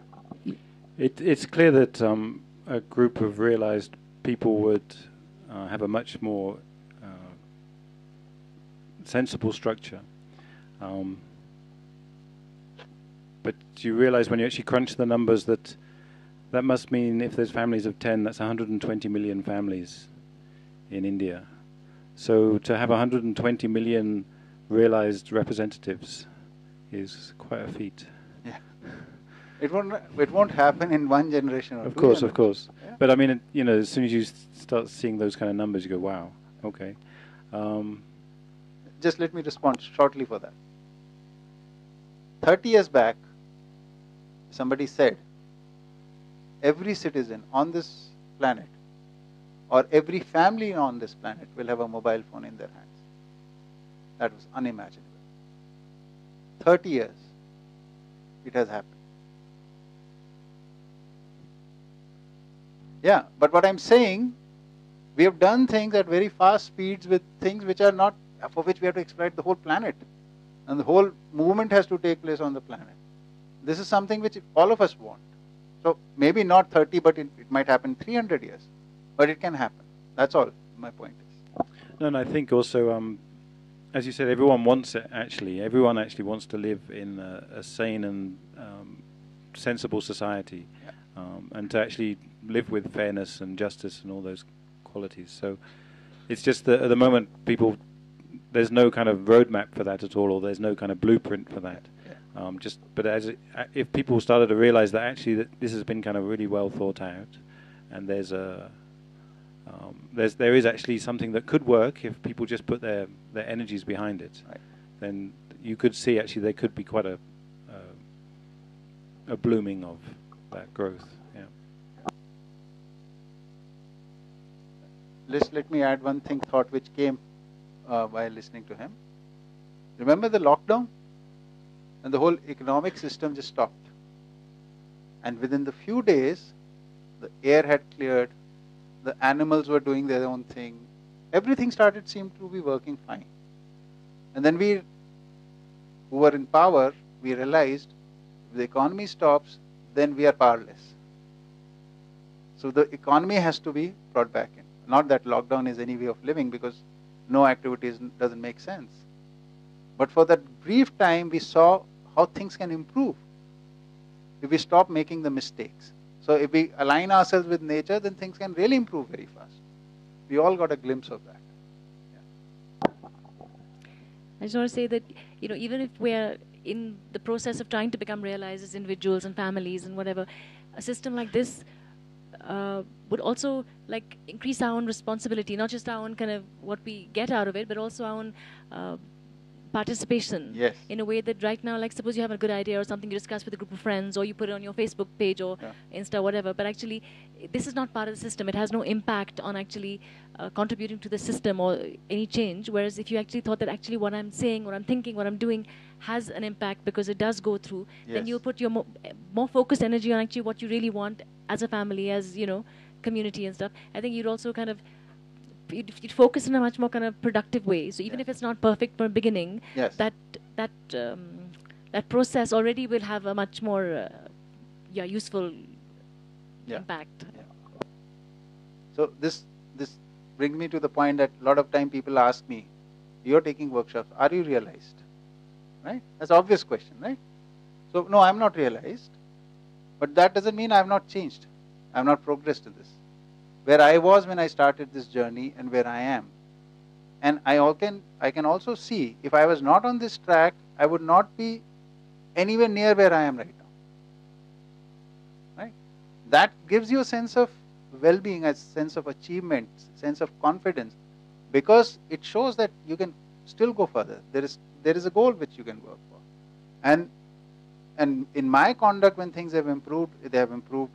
It, it's clear that um, a group of realized people would uh, have a much more uh, sensible structure. Um, but you realize when you actually crunch the numbers that that must mean if there's families of 10, that's 120 million families in India. So to have 120 million realized representatives is quite a feat. Yeah. It won't. It won't happen in one generation. of course, of course. Yeah. But I mean, you know, as soon as you start seeing those kind of numbers, you go, "Wow, okay." Um, Just let me respond shortly for that. Thirty years back, somebody said, every citizen on this planet or every family on this planet will have a mobile phone in their hands. That was unimaginable. 30 years, it has happened. Yeah, but what I'm saying, we have done things at very fast speeds with things which are not, for which we have to exploit the whole planet. And the whole movement has to take place on the planet. This is something which all of us want. So maybe not 30, but it, it might happen 300 years but it can happen. That's all my point is. No, and I think also, um, as you said, everyone wants it. Actually, everyone actually wants to live in a, a sane and um, sensible society, yeah. um, and to actually live with fairness and justice and all those qualities. So it's just that at the moment, people there's no kind of roadmap for that at all, or there's no kind of blueprint for that. Yeah. Um, just, but as it, if people started to realize that actually that this has been kind of really well thought out, and there's a um, there's there is actually something that could work if people just put their their energies behind it. Right. Then you could see actually there could be quite a a blooming of that growth. Yeah. Let let me add one thing thought which came uh, while listening to him. Remember the lockdown, and the whole economic system just stopped. And within the few days, the air had cleared, the animals were doing their own thing. Everything started seemed to be working fine. And then we, who were in power, we realized if the economy stops, then we are powerless. So the economy has to be brought back in. Not that lockdown is any way of living because no activities doesn't make sense. But for that brief time, we saw how things can improve if we stop making the mistakes. So if we align ourselves with nature, then things can really improve very fast. We all got a glimpse of that. I just want to say that you know even if we're in the process of trying to become realized as individuals and families and whatever, a system like this uh, would also like increase our own responsibility, not just our own kind of what we get out of it, but also our own uh, participation yes. in a way that right now like suppose you have a good idea or something you discuss with a group of friends or you put it on your facebook page or yeah. insta whatever but actually this is not part of the system it has no impact on actually uh, contributing to the system or any change whereas if you actually thought that actually what i'm saying what i'm thinking what i'm doing has an impact because it does go through yes. then you'll put your mo- more focused energy on actually what you really want as a family as you know community and stuff i think you'd also kind of you'd, you'd focus in a much more kind of productive way. So even if it's not perfect from the beginning, Yes. that that um, that process already will have a much more uh, yeah useful Yeah. impact. So this this brings me to the point that a lot of time people ask me, "You're taking workshops. Are you realized?" Right? That's an obvious question, right? So no, I'm not realized, but that doesn't mean I've not changed. I've not progressed in this. Where I was when I started this journey and where I am, and I all can I can also see if I was not on this track, I would not be anywhere near where I am right now. Right? That gives you a sense of well-being, a sense of achievement, sense of confidence, because it shows that you can still go further. There is there is a goal which you can work for, and and in my conduct when things have improved, they have improved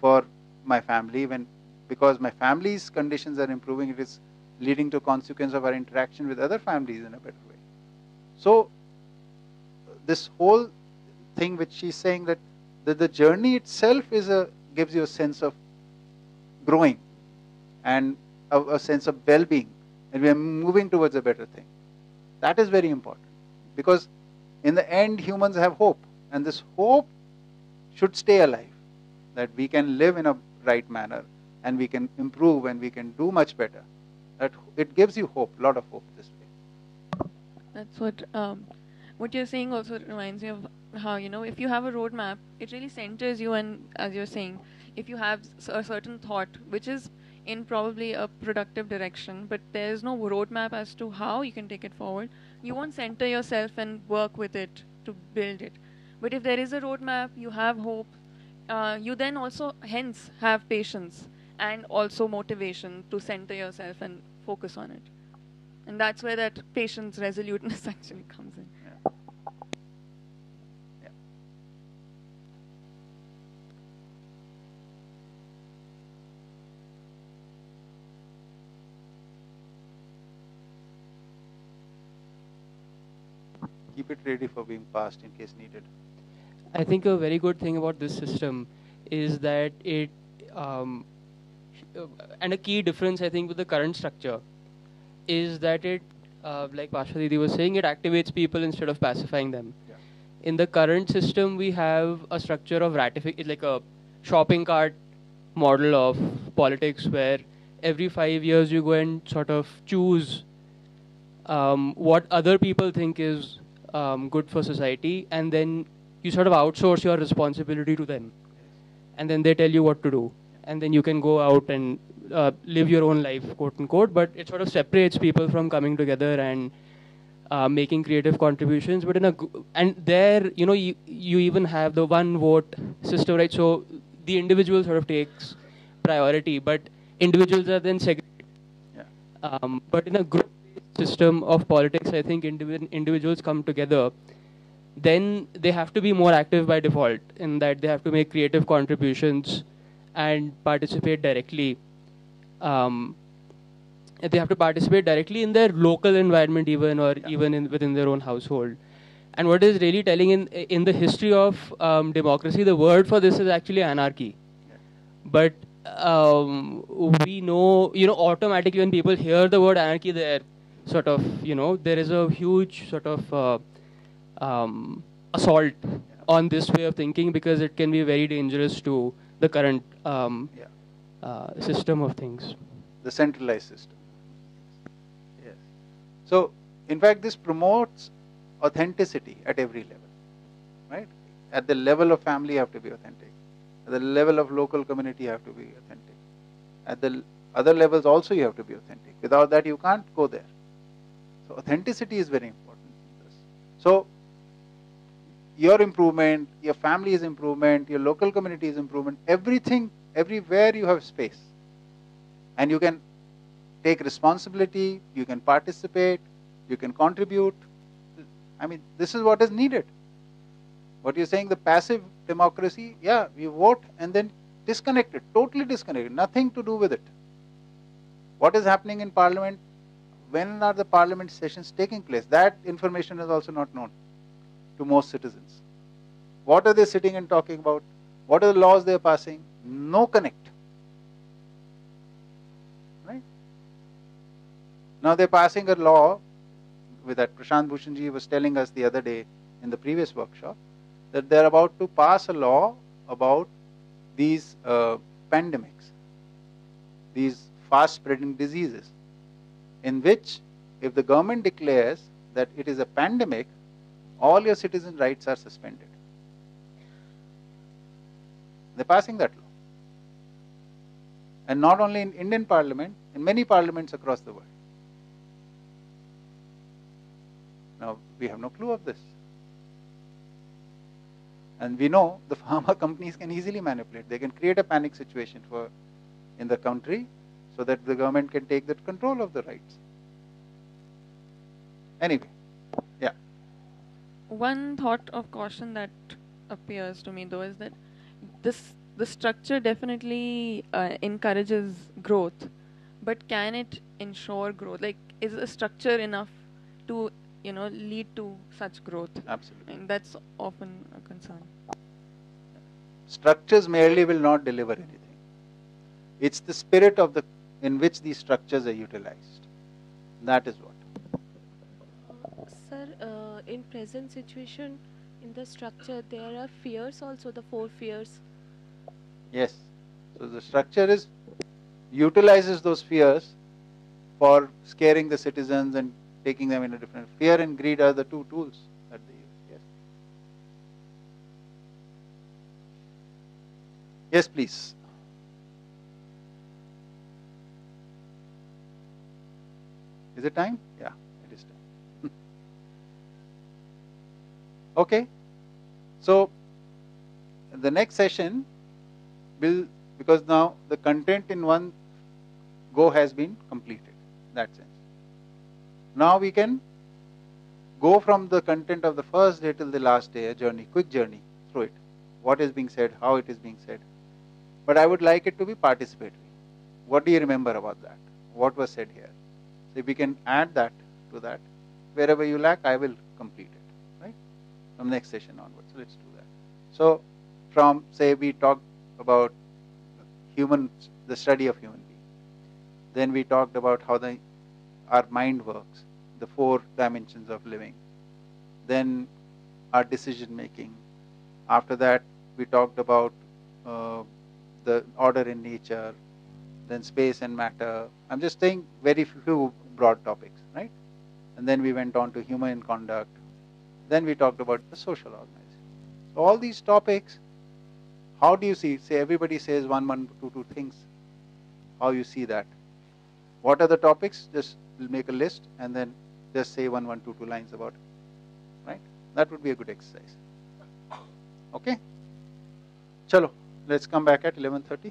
for my family when because my family's conditions are improving, it is leading to consequence of our interaction with other families in a better way. So this whole thing which she's saying that the, the journey itself is a gives you a sense of growing and a, a sense of well-being and we are moving towards a better thing that is very important because in the end humans have hope and this hope should stay alive that we can live in a right manner and we can improve and we can do much better that it gives you hope a lot of hope this way That's what um, what you're saying also reminds me of how you know if you have a roadmap, it really centers you, and as you're saying, if you have a certain thought which is in probably a productive direction, but there's no roadmap as to how you can take it forward, you won't center yourself and work with it to build it. But if there is a roadmap, you have hope. Uh, you then also hence have patience and also motivation to center yourself and focus on it. And that's where that patience, resoluteness *laughs* actually comes in. keep it ready for being passed in case needed I think a very good thing about this system is that it, um, and a key difference I think with the current structure is that it, uh, like Pasha Didi was saying, it activates people instead of pacifying them. In the current system, we have a structure of ratific, like a shopping cart model of politics where every five years you go and sort of choose um, what other people think is um, good for society, and then you sort of outsource your responsibility to them, and then they tell you what to do, and then you can go out and uh, live your own life, quote unquote. But it sort of separates people from coming together and uh, making creative contributions. But in a and there, you know, you, you even have the one vote system, right? So the individual sort of takes priority, but individuals are then segregated. Um, but in a group system of politics, I think individ- individuals come together. Then they have to be more active by default, in that they have to make creative contributions and participate directly. Um, they have to participate directly in their local environment, even or even in, within their own household. And what is really telling in in the history of um, democracy, the word for this is actually anarchy. But um, we know, you know, automatically when people hear the word anarchy, they're sort of, you know, there is a huge sort of uh, um, assault on this way of thinking because it can be very dangerous to the current um, uh, system of things. the centralized system. Yes. So, in fact, this promotes authenticity at every level, right? At the level of family, you have to be authentic. At the level of local community, you have to be authentic. At the other levels, also, you have to be authentic. Without that, you can't go there. So, authenticity is very important. in this. So, your improvement, your family's improvement, your local community's improvement, everything, everywhere you have space and you can take responsibility, you can participate, you can contribute. I mean, this is what is needed. What you're saying, the passive democracy, yeah, we vote and then disconnected, totally disconnected, nothing to do with it. What is happening in parliament? When are the parliament sessions taking place? That information is also not known to most citizens. What are they sitting and talking about? What are the laws they are passing? No connect. Right? Now they're passing a law with that Prashant Bhushanji was telling us the other day in the previous workshop that they're about to pass a law about these uh, pandemics, these fast spreading diseases, in which if the government declares that it is a pandemic, all your citizen rights are suspended. They're passing that law. And not only in Indian parliament, in many parliaments across the world. Now, we have no clue of this. And we know the *laughs* pharma companies can easily manipulate. They can create a panic situation for in the country so that the government can take that control of the rights. Anyway, yeah. One thought of caution that appears to me though is that this the structure definitely uh, encourages growth, but can it ensure growth? Like, is a structure enough to you know lead to such growth? Absolutely. And that's often a concern. Structures merely will not deliver anything. It's the spirit of the in which these structures are utilized. That is what. Sir, uh, in present situation, in the structure, there are fears also, the four fears. Yes. So the structure is utilizes those fears for scaring the citizens and taking them in a different. Fear and greed are the two tools that they use. Yes. Yes, please. Is it time? Yeah, it is time. Okay. So the next session will because now the content in one go has been completed that sense. Now we can go from the content of the first day till the last day, a journey, quick journey through it. What is being said, how it is being said. But I would like it to be participatory. What do you remember about that? What was said here? So if we can add that to that, wherever you lack, I will complete it? From next session onwards. So let's do that. So from say we talked about human, the study of human being. Then we talked about how the our mind works, the four dimensions of living. Then our decision making. After that, we talked about uh, the order in nature, then space and matter. I'm just saying very few broad topics, right? And then we went on to human conduct. Then we talked about the social organization. So all these topics, how do you see? Say everybody says one, one, two, two things. How you see that? What are the topics? Just make a list and then just say one, one, two, two lines about it. Right? That would be a good exercise. Okay? Chalo, let's come back at 11.30.